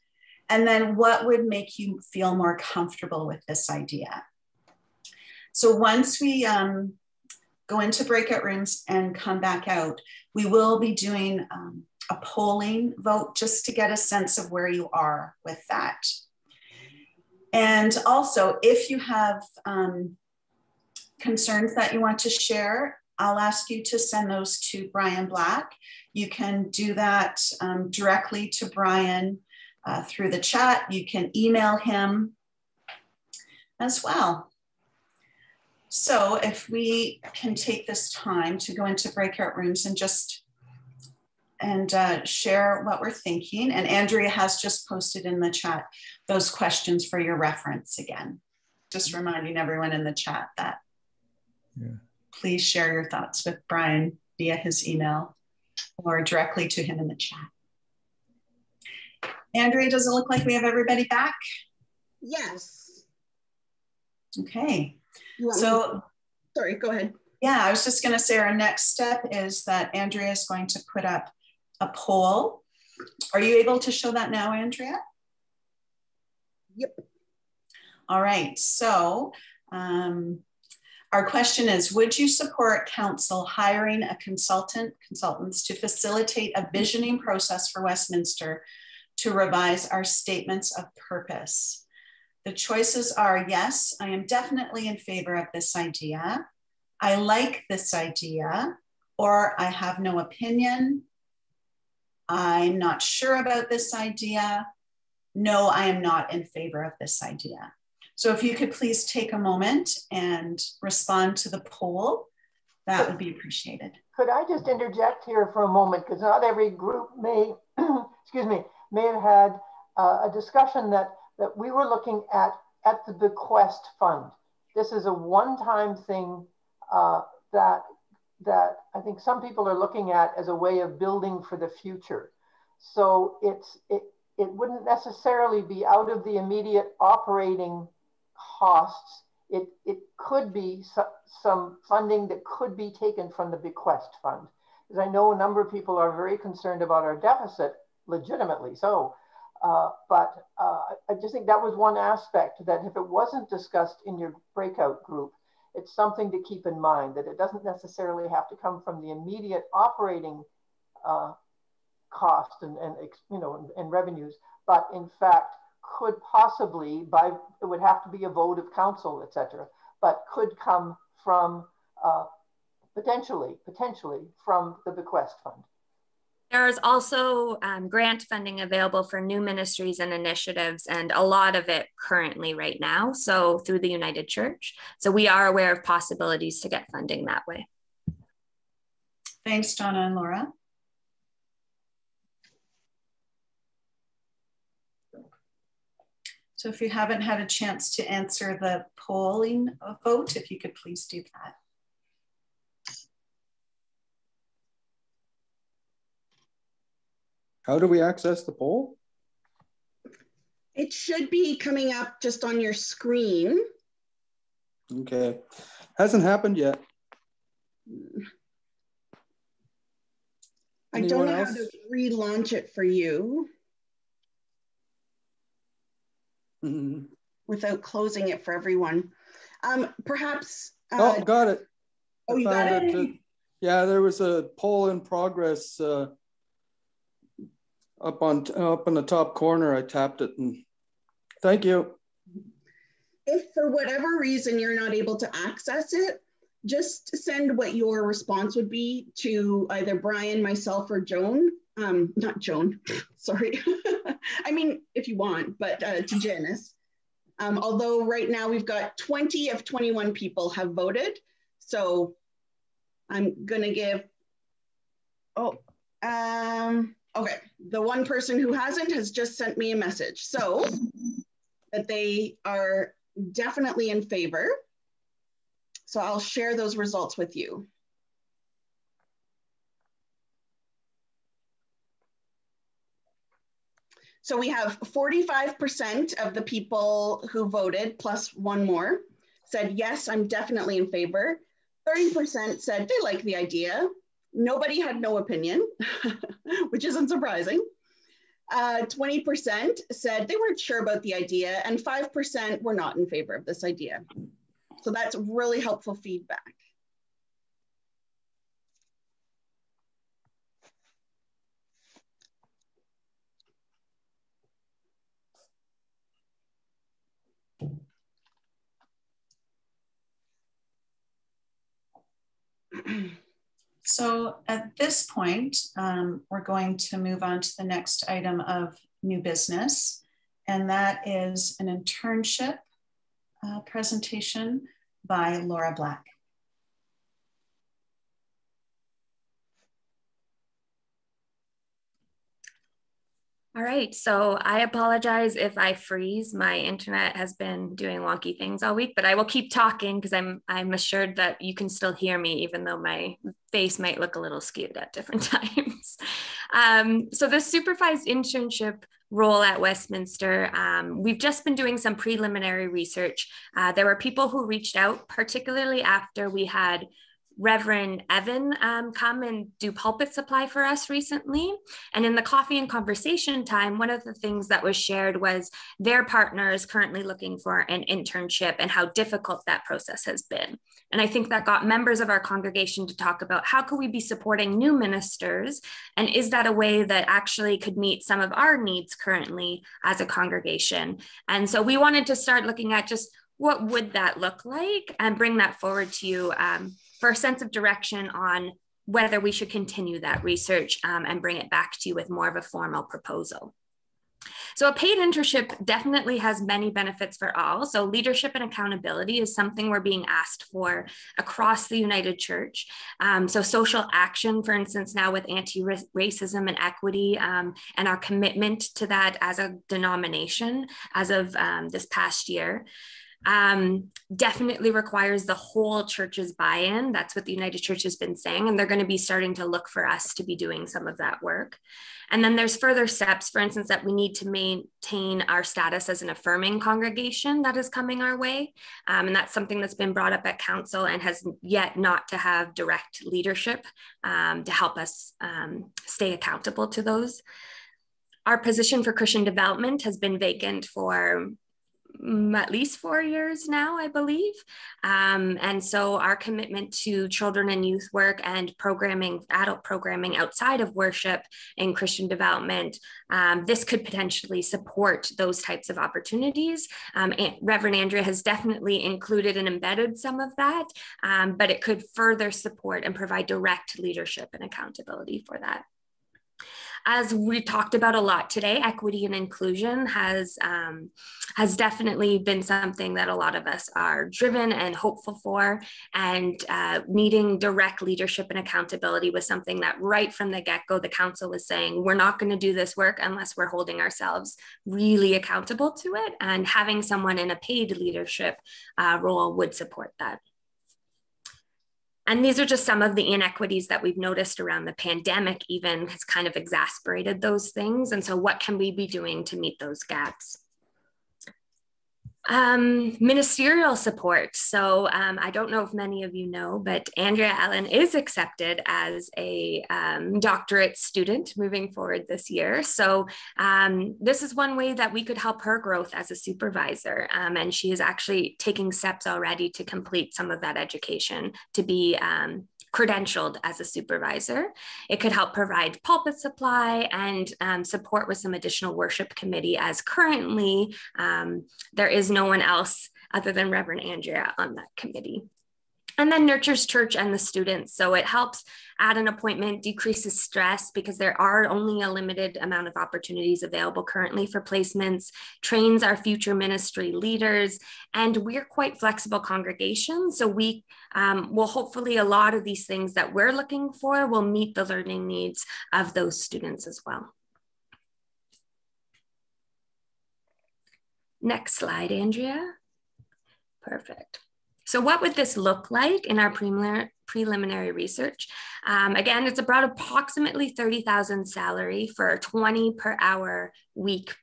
And then what would make you feel more comfortable with this idea? So once we um, go into breakout rooms and come back out, we will be doing um, a polling vote just to get a sense of where you are with that. And also, if you have um, concerns that you want to share, I'll ask you to send those to Brian Black. You can do that um, directly to Brian uh, through the chat. You can email him as well. So if we can take this time to go into breakout rooms and just and uh, share what we're thinking. And Andrea has just posted in the chat those questions for your reference again. Just reminding everyone in the chat that yeah. please share your thoughts with Brian via his email or directly to him in the chat. Andrea, does it look like we have everybody back? Yes. Okay. So, sorry, go ahead. Yeah, I was just going to say our next step is that Andrea is going to put up a poll. Are you able to show that now, Andrea? Yep. All right, so um, our question is, would you support council hiring a consultant, consultants to facilitate a visioning process for Westminster to revise our statements of purpose? The choices are yes, I am definitely in favor of this idea. I like this idea, or I have no opinion, I'm not sure about this idea. No, I am not in favor of this idea. So if you could please take a moment and respond to the poll, that would be appreciated. Could I just interject here for a moment? Because not every group may, excuse me, may have had uh, a discussion that, that we were looking at at the bequest fund. This is a one-time thing uh, that that I think some people are looking at as a way of building for the future. So it's it it wouldn't necessarily be out of the immediate operating costs. It it could be so, some funding that could be taken from the bequest fund. Because I know a number of people are very concerned about our deficit, legitimately so. Uh, but uh, I just think that was one aspect that if it wasn't discussed in your breakout group, it's something to keep in mind that it doesn't necessarily have to come from the immediate operating uh, cost and, and you know and, and, revenues, but in fact could possibly by it would have to be a vote of council, etc., but could come from uh, potentially potentially from the bequest fund. There is also um, grant funding available for new ministries and initiatives, and a lot of it currently right now. So through the United Church. So we are aware of possibilities to get funding that way. Thanks, Donna and Laura. So if you haven't had a chance to answer the polling vote, if you could please do that. How do we access the poll? It should be coming up just on your screen. Okay. Hasn't happened yet. I don't know else? how to relaunch it for you mm without closing it for everyone. Um, perhaps. Uh, oh, got it. Oh, you got it? it? Yeah, there was a poll in progress. Uh, up on up in the top corner. I tapped it and thank you. If for whatever reason you're not able to access it, just send what your response would be to either Brian, myself, or Joan. Um, not Joan, sorry. I mean, if you want, but uh, to Janice. Um, although right now we've got 20 of 21 people have voted. So I'm gonna give, oh, um, Okay, the one person who hasn't has just sent me a message. So that they are definitely in favor. So I'll share those results with you. So we have 45% of the people who voted, plus one more, said, yes, I'm definitely in favor. 30% said they like the idea. Nobody had no opinion, which isn't surprising. 20% uh, said they weren't sure about the idea, and 5% were not in favor of this idea. So that's really helpful feedback. So at this point, um, we're going to move on to the next item of new business, and that is an internship uh, presentation by Laura Black. All right, so I apologize if I freeze. My internet has been doing wonky things all week, but I will keep talking because I'm I'm assured that you can still hear me, even though my face might look a little skewed at different times. Um, so the supervised internship role at Westminster, um, we've just been doing some preliminary research. Uh, there were people who reached out, particularly after we had Reverend Evan um, come and do pulpit supply for us recently. And in the coffee and conversation time, one of the things that was shared was their partner is currently looking for an internship and how difficult that process has been. And I think that got members of our congregation to talk about how could we be supporting new ministers? And is that a way that actually could meet some of our needs currently as a congregation? And so we wanted to start looking at just what would that look like and bring that forward to you um, for a sense of direction on whether we should continue that research um, and bring it back to you with more of a formal proposal. So, a paid internship definitely has many benefits for all. So, leadership and accountability is something we're being asked for across the United Church. Um, so, social action, for instance, now with anti racism and equity, um, and our commitment to that as a denomination as of um, this past year um, definitely requires the whole church's buy in. That's what the United Church has been saying. And they're going to be starting to look for us to be doing some of that work. And then there's further steps, for instance, that we need to maintain our status as an affirming congregation that is coming our way. Um, and that's something that's been brought up at council and has yet not to have direct leadership um, to help us um, stay accountable to those. Our position for Christian development has been vacant for at least four years now, I believe. Um, and so our commitment to children and youth work and programming, adult programming outside of worship and Christian development, um, this could potentially support those types of opportunities. Um, Reverend Andrea has definitely included and embedded some of that, um, but it could further support and provide direct leadership and accountability for that. As we talked about a lot today, equity and inclusion has um, has definitely been something that a lot of us are driven and hopeful for. And uh, needing direct leadership and accountability was something that right from the get go, the council was saying, we're not going to do this work unless we're holding ourselves really accountable to it. And having someone in a paid leadership uh, role would support that. And these are just some of the inequities that we've noticed around the pandemic, even has kind of exasperated those things. And so, what can we be doing to meet those gaps? Um, ministerial support. So um, I don't know if many of you know, but Andrea Allen is accepted as a um, doctorate student moving forward this year. So um, this is one way that we could help her growth as a supervisor. Um, and she is actually taking steps already to complete some of that education to be um, credentialed as a supervisor. It could help provide pulpit supply and um, support with some additional worship committee, as currently um, there is no one else other than Reverend Andrea on that committee and then nurtures church and the students. So it helps add an appointment, decreases stress because there are only a limited amount of opportunities available currently for placements, trains our future ministry leaders, and we're quite flexible congregation. So we um, will hopefully a lot of these things that we're looking for will meet the learning needs of those students as well. Next slide, Andrea. Perfect. So what would this look like in our preliminary, preliminary research? Um, again, it's about approximately 30,000 salary for a 20 per hour week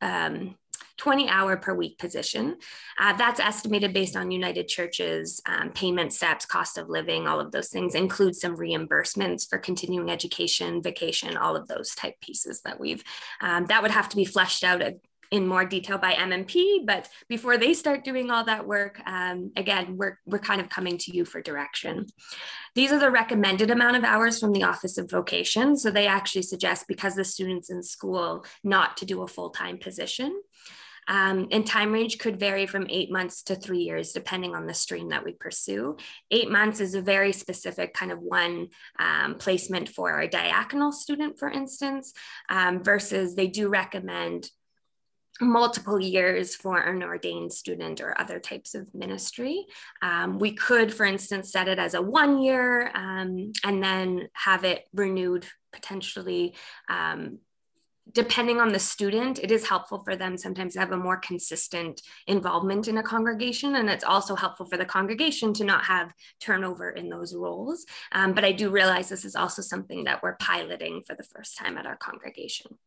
um, 20 hour per week position. Uh, that's estimated based on United Church's um, payment steps, cost of living, all of those things, include some reimbursements for continuing education, vacation, all of those type pieces that we've, um, that would have to be fleshed out in more detail by MMP, but before they start doing all that work, um, again, we're, we're kind of coming to you for direction. These are the recommended amount of hours from the Office of Vocation. So they actually suggest because the student's in school not to do a full-time position. Um, and time range could vary from eight months to three years, depending on the stream that we pursue. Eight months is a very specific kind of one um, placement for a diaconal student, for instance, um, versus they do recommend multiple years for an ordained student or other types of ministry. Um, we could, for instance, set it as a one year um, and then have it renewed potentially. Um, depending on the student, it is helpful for them sometimes to have a more consistent involvement in a congregation. And it's also helpful for the congregation to not have turnover in those roles. Um, but I do realize this is also something that we're piloting for the first time at our congregation.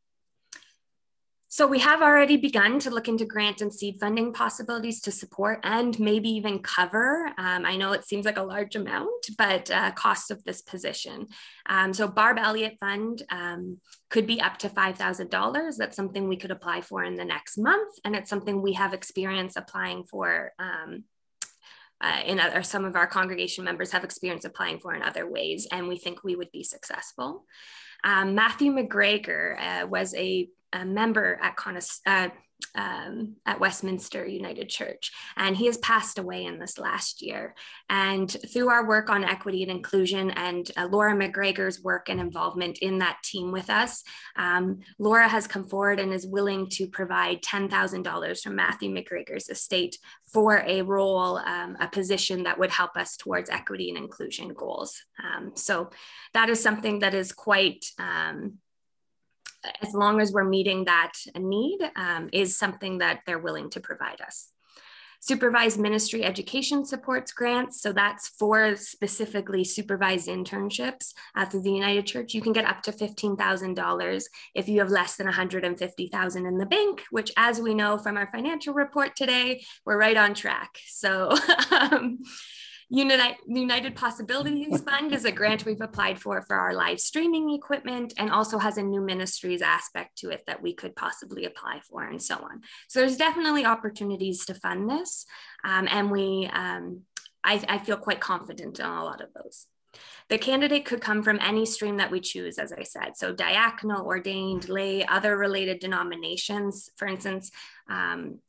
So we have already begun to look into grant and seed funding possibilities to support and maybe even cover. Um, I know it seems like a large amount, but uh, cost of this position. Um, so Barb Elliott Fund um, could be up to $5,000. That's something we could apply for in the next month. And it's something we have experience applying for um, uh, in other, some of our congregation members have experience applying for in other ways, and we think we would be successful. Um, Matthew McGregor uh, was a a member at Conis, uh, um, at Westminster United Church, and he has passed away in this last year. And through our work on equity and inclusion, and uh, Laura McGregor's work and involvement in that team with us, um, Laura has come forward and is willing to provide $10,000 from Matthew McGregor's estate for a role, um, a position that would help us towards equity and inclusion goals. Um, so that is something that is quite um, as long as we're meeting that need, um, is something that they're willing to provide us. Supervised ministry education supports grants. So that's for specifically supervised internships uh, through the United Church. You can get up to $15,000 if you have less than 150,000 in the bank, which as we know from our financial report today, we're right on track. So um, United, United Possibilities Fund is a grant we've applied for for our live streaming equipment and also has a new ministries aspect to it that we could possibly apply for and so on. So there's definitely opportunities to fund this um, and we, um, I, I feel quite confident in a lot of those. The candidate could come from any stream that we choose, as I said. So diaconal, ordained, lay, other related denominations. For instance, um,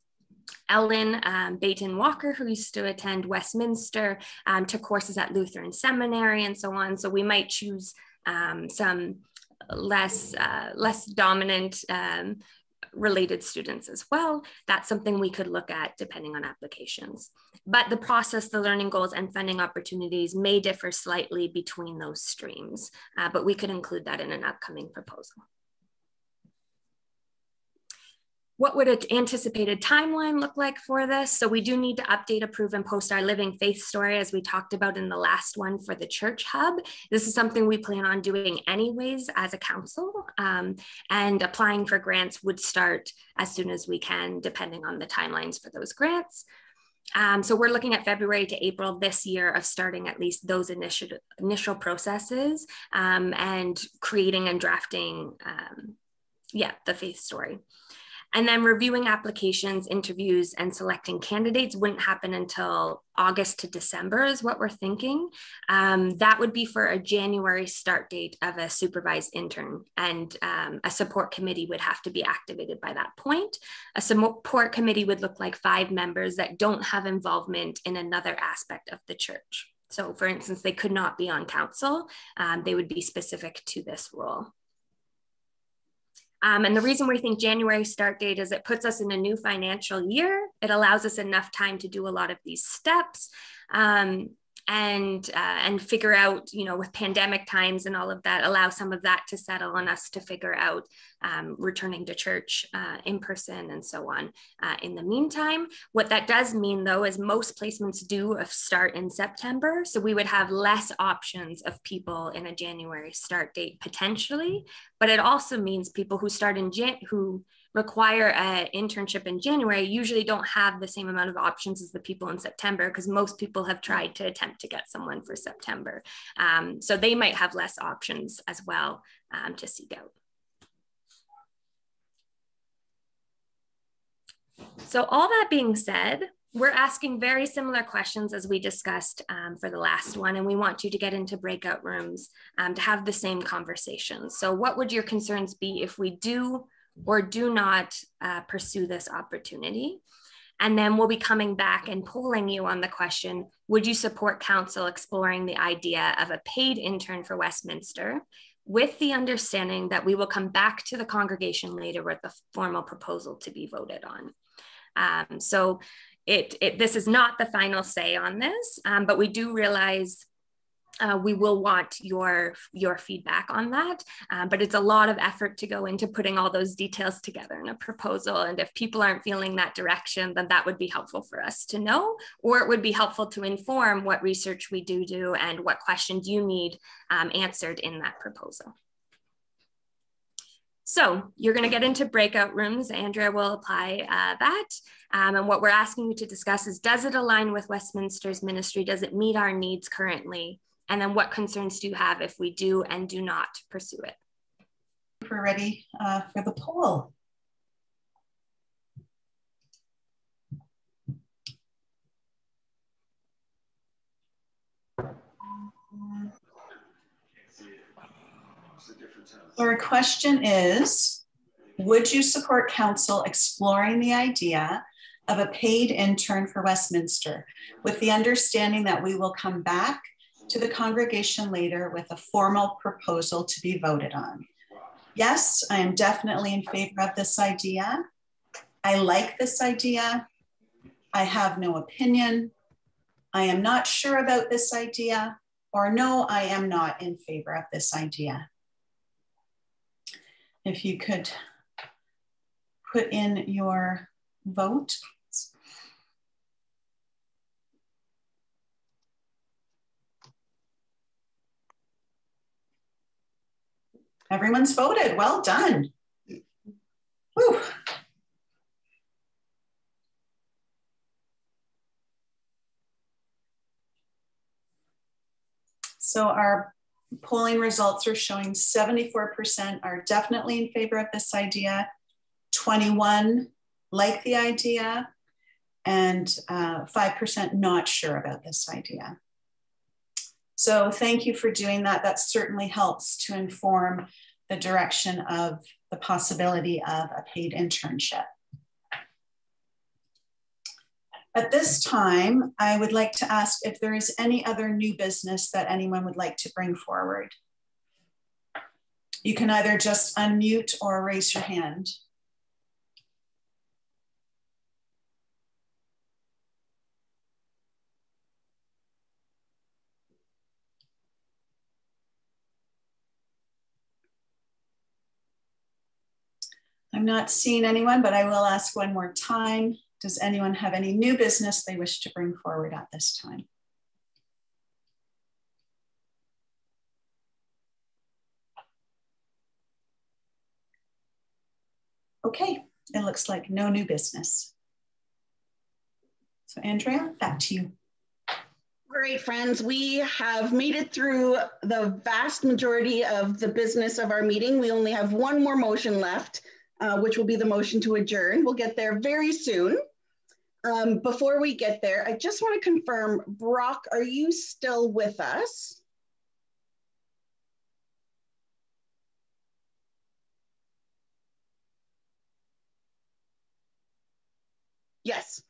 Ellen um, Baton Walker, who used to attend Westminster, um, took courses at Lutheran Seminary and so on. So we might choose um, some less uh, less dominant um, related students as well. That's something we could look at depending on applications. But the process, the learning goals and funding opportunities may differ slightly between those streams, uh, but we could include that in an upcoming proposal. What would an anticipated timeline look like for this? So we do need to update, approve, and post our living faith story as we talked about in the last one for the church hub. This is something we plan on doing anyways as a council um, and applying for grants would start as soon as we can, depending on the timelines for those grants. Um, so we're looking at February to April this year of starting at least those initial, initial processes um, and creating and drafting, um, yeah, the faith story. And then reviewing applications, interviews, and selecting candidates wouldn't happen until August to December, is what we're thinking. Um, that would be for a January start date of a supervised intern, and um, a support committee would have to be activated by that point. A support committee would look like five members that don't have involvement in another aspect of the church. So, for instance, they could not be on council, um, they would be specific to this role. Um, and the reason we think January start date is it puts us in a new financial year. It allows us enough time to do a lot of these steps. Um, and uh, and figure out you know with pandemic times and all of that allow some of that to settle on us to figure out um, returning to church uh, in person and so on uh, in the meantime. What that does mean though is most placements do start in september so we would have less options of people in a january start date potentially. But it also means people who start in jan who require an internship in January usually don't have the same amount of options as the people in September because most people have tried to attempt to get someone for September. Um, so they might have less options as well um, to seek out. So all that being said, we're asking very similar questions as we discussed um, for the last one, and we want you to get into breakout rooms um, to have the same conversations. So what would your concerns be if we do or do not uh, pursue this opportunity. And then we'll be coming back and polling you on the question Would you support council exploring the idea of a paid intern for Westminster with the understanding that we will come back to the congregation later with a formal proposal to be voted on? Um, so it, it, this is not the final say on this, um, but we do realize uh, we will want your your feedback on that uh, but it's a lot of effort to go into putting all those details together in a proposal and if people aren't feeling that direction then that would be helpful for us to know or it would be helpful to inform what research we do do and what questions you need um, answered in that proposal so you're going to get into breakout rooms. Andrea will apply uh, that. Um, and what we're asking you to discuss is, does it align with Westminster's ministry? Does it meet our needs currently? And then what concerns do you have if we do and do not pursue it? We're ready uh, for the poll. Our question is, would you support council exploring the idea of a paid intern for Westminster with the understanding that we will come back to the congregation later with a formal proposal to be voted on. Yes, I am definitely in favor of this idea. I like this idea. I have no opinion. I am not sure about this idea, or no, I am not in favor of this idea. If you could put in your vote. Everyone's voted. Well done. Whew. So our polling results are showing 74% are definitely in favor of this idea, 21 like the idea, and 5% uh, not sure about this idea. So thank you for doing that. That certainly helps to inform the direction of the possibility of a paid internship. At this time, I would like to ask if there is any other new business that anyone would like to bring forward. You can either just unmute or raise your hand. I'm not seeing anyone, but I will ask one more time. Does anyone have any new business they wish to bring forward at this time? Okay, it looks like no new business. So Andrea, back to you. Great, friends. We have made it through the vast majority of the business of our meeting. We only have one more motion left uh, which will be the motion to adjourn. We'll get there very soon. Um, before we get there, I just want to confirm, Brock, are you still with us? Yes.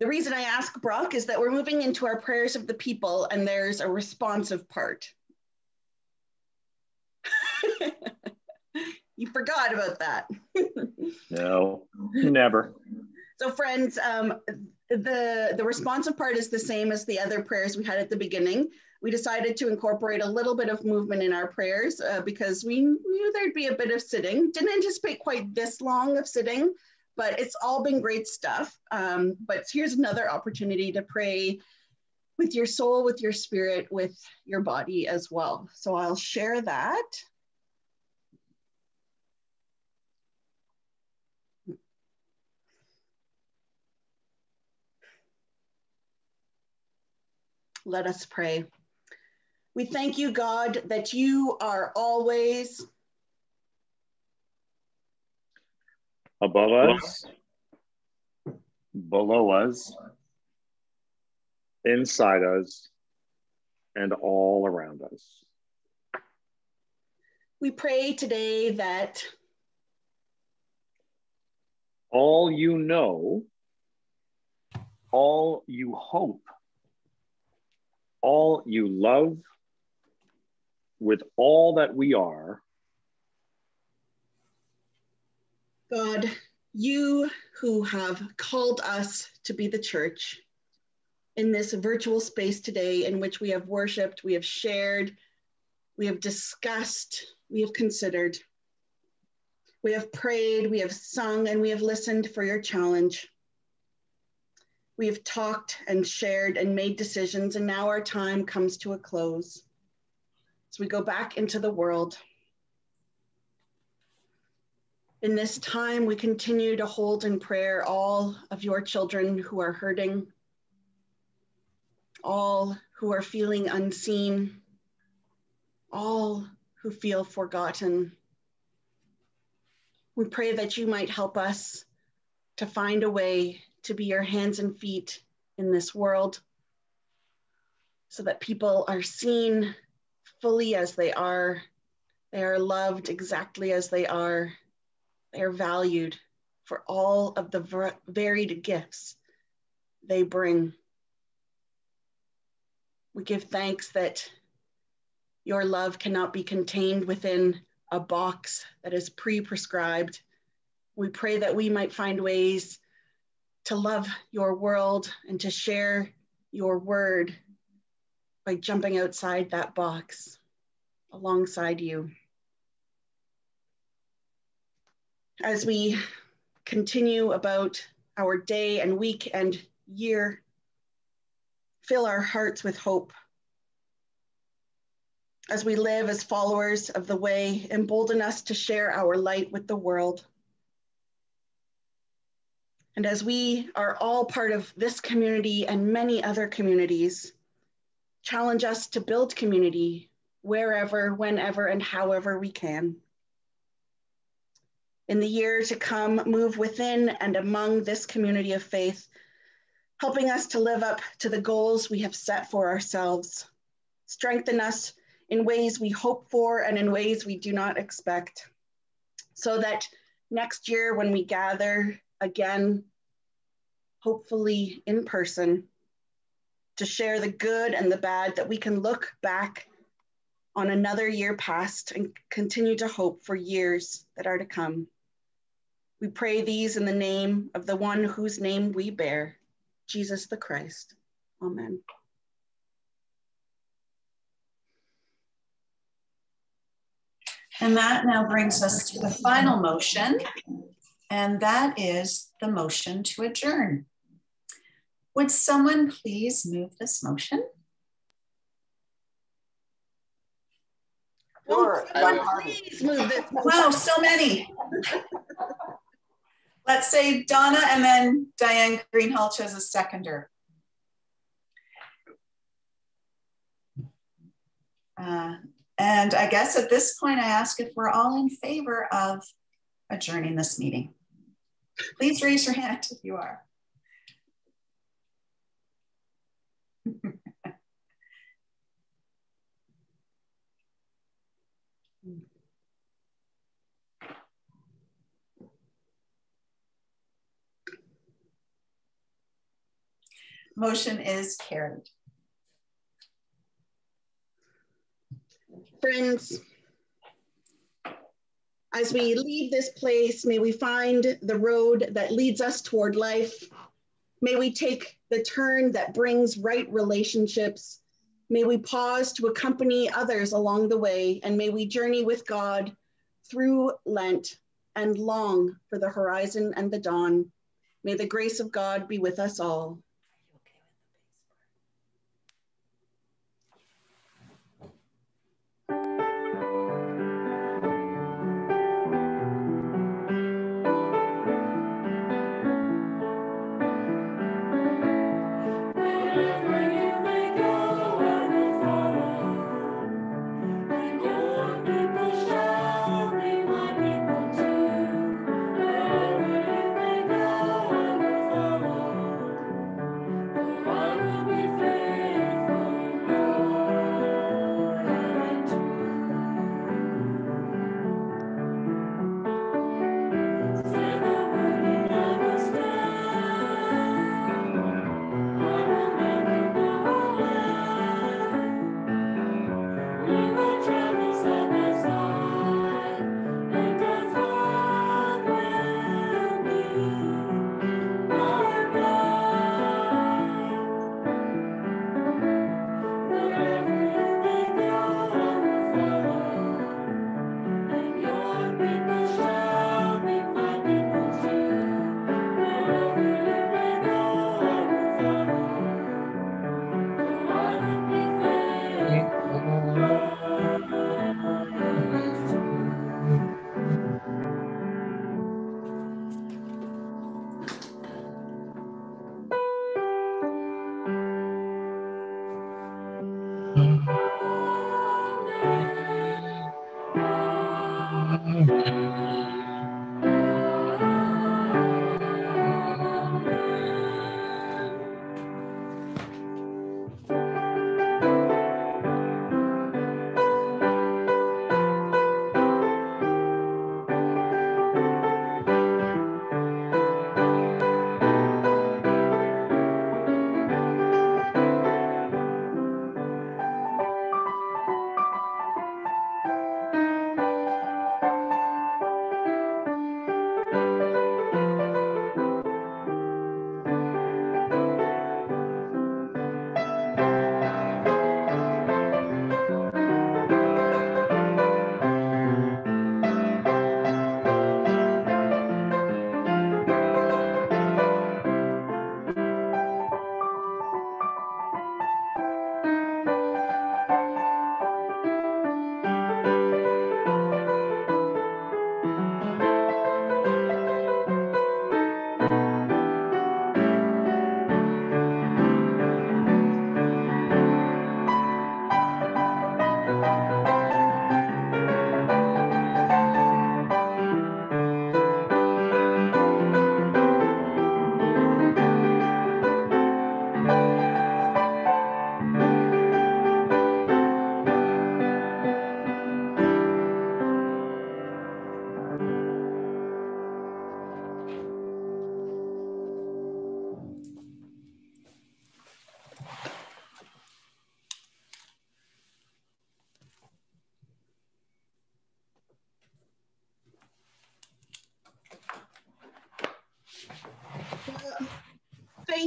The reason I ask Brock is that we're moving into our prayers of the people and there's a responsive part. You forgot about that. no, never. So, friends, um, the the responsive part is the same as the other prayers we had at the beginning. We decided to incorporate a little bit of movement in our prayers uh, because we knew there'd be a bit of sitting. Didn't anticipate quite this long of sitting, but it's all been great stuff. Um, but here's another opportunity to pray with your soul, with your spirit, with your body as well. So I'll share that. Let us pray. We thank you, God, that you are always above us, below us, inside us, and all around us. We pray today that all you know, all you hope, all you love with all that we are. God, you who have called us to be the church in this virtual space today, in which we have worshiped, we have shared, we have discussed, we have considered, we have prayed, we have sung, and we have listened for your challenge. We have talked and shared and made decisions, and now our time comes to a close. As we go back into the world. In this time, we continue to hold in prayer all of your children who are hurting, all who are feeling unseen, all who feel forgotten. We pray that you might help us to find a way to be your hands and feet in this world so that people are seen fully as they are. They are loved exactly as they are. They are valued for all of the varied gifts they bring. We give thanks that your love cannot be contained within a box that is pre prescribed. We pray that we might find ways to love your world and to share your word by jumping outside that box alongside you. As we continue about our day and week and year, fill our hearts with hope. As we live as followers of the way, embolden us to share our light with the world. And as we are all part of this community and many other communities, challenge us to build community wherever, whenever, and however we can. In the year to come, move within and among this community of faith, helping us to live up to the goals we have set for ourselves. Strengthen us in ways we hope for and in ways we do not expect, so that next year when we gather again, hopefully in person, to share the good and the bad, that we can look back on another year past and continue to hope for years that are to come. We pray these in the name of the one whose name we bear, Jesus the Christ. Amen. And that now brings us to the final motion, and that is the motion to adjourn. Would someone please move this motion? Sure. Please move this. Wow, so many. Let's say Donna and then Diane Greenhalgh as a seconder. Uh, and I guess at this point, I ask if we're all in favor of adjourning this meeting. Please raise your hand if you are. Motion is carried. Friends, as we leave this place, may we find the road that leads us toward life. May we take the turn that brings right relationships. May we pause to accompany others along the way, and may we journey with God through Lent and long for the horizon and the dawn. May the grace of God be with us all.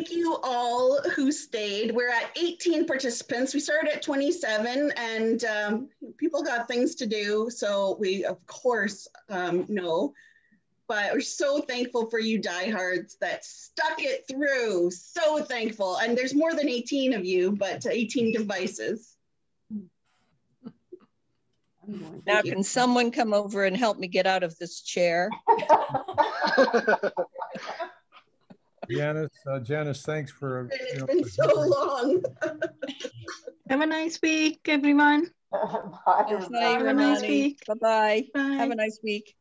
Thank you all who stayed. We're at 18 participants. We started at 27 and um, people got things to do. So we, of course, um, know. But we're so thankful for you diehards that stuck it through. So thankful. And there's more than 18 of you, but 18 devices. Now, can someone come over and help me get out of this chair? Janice, uh, Janice, thanks for. It's you know, been so long. Have a nice week, everyone. Bye, Have a nice week. Bye-bye. Have a nice week.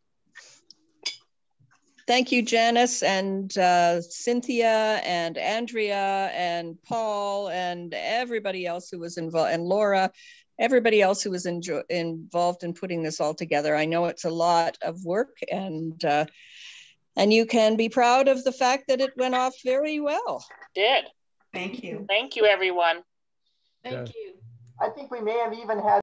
Thank you, Janice and uh, Cynthia and Andrea and Paul and everybody else who was involved and Laura, everybody else who was enjo- involved in putting this all together. I know it's a lot of work and uh, and you can be proud of the fact that it went off very well. Did. Thank you. Thank you, everyone. Thank you. I think we may have even had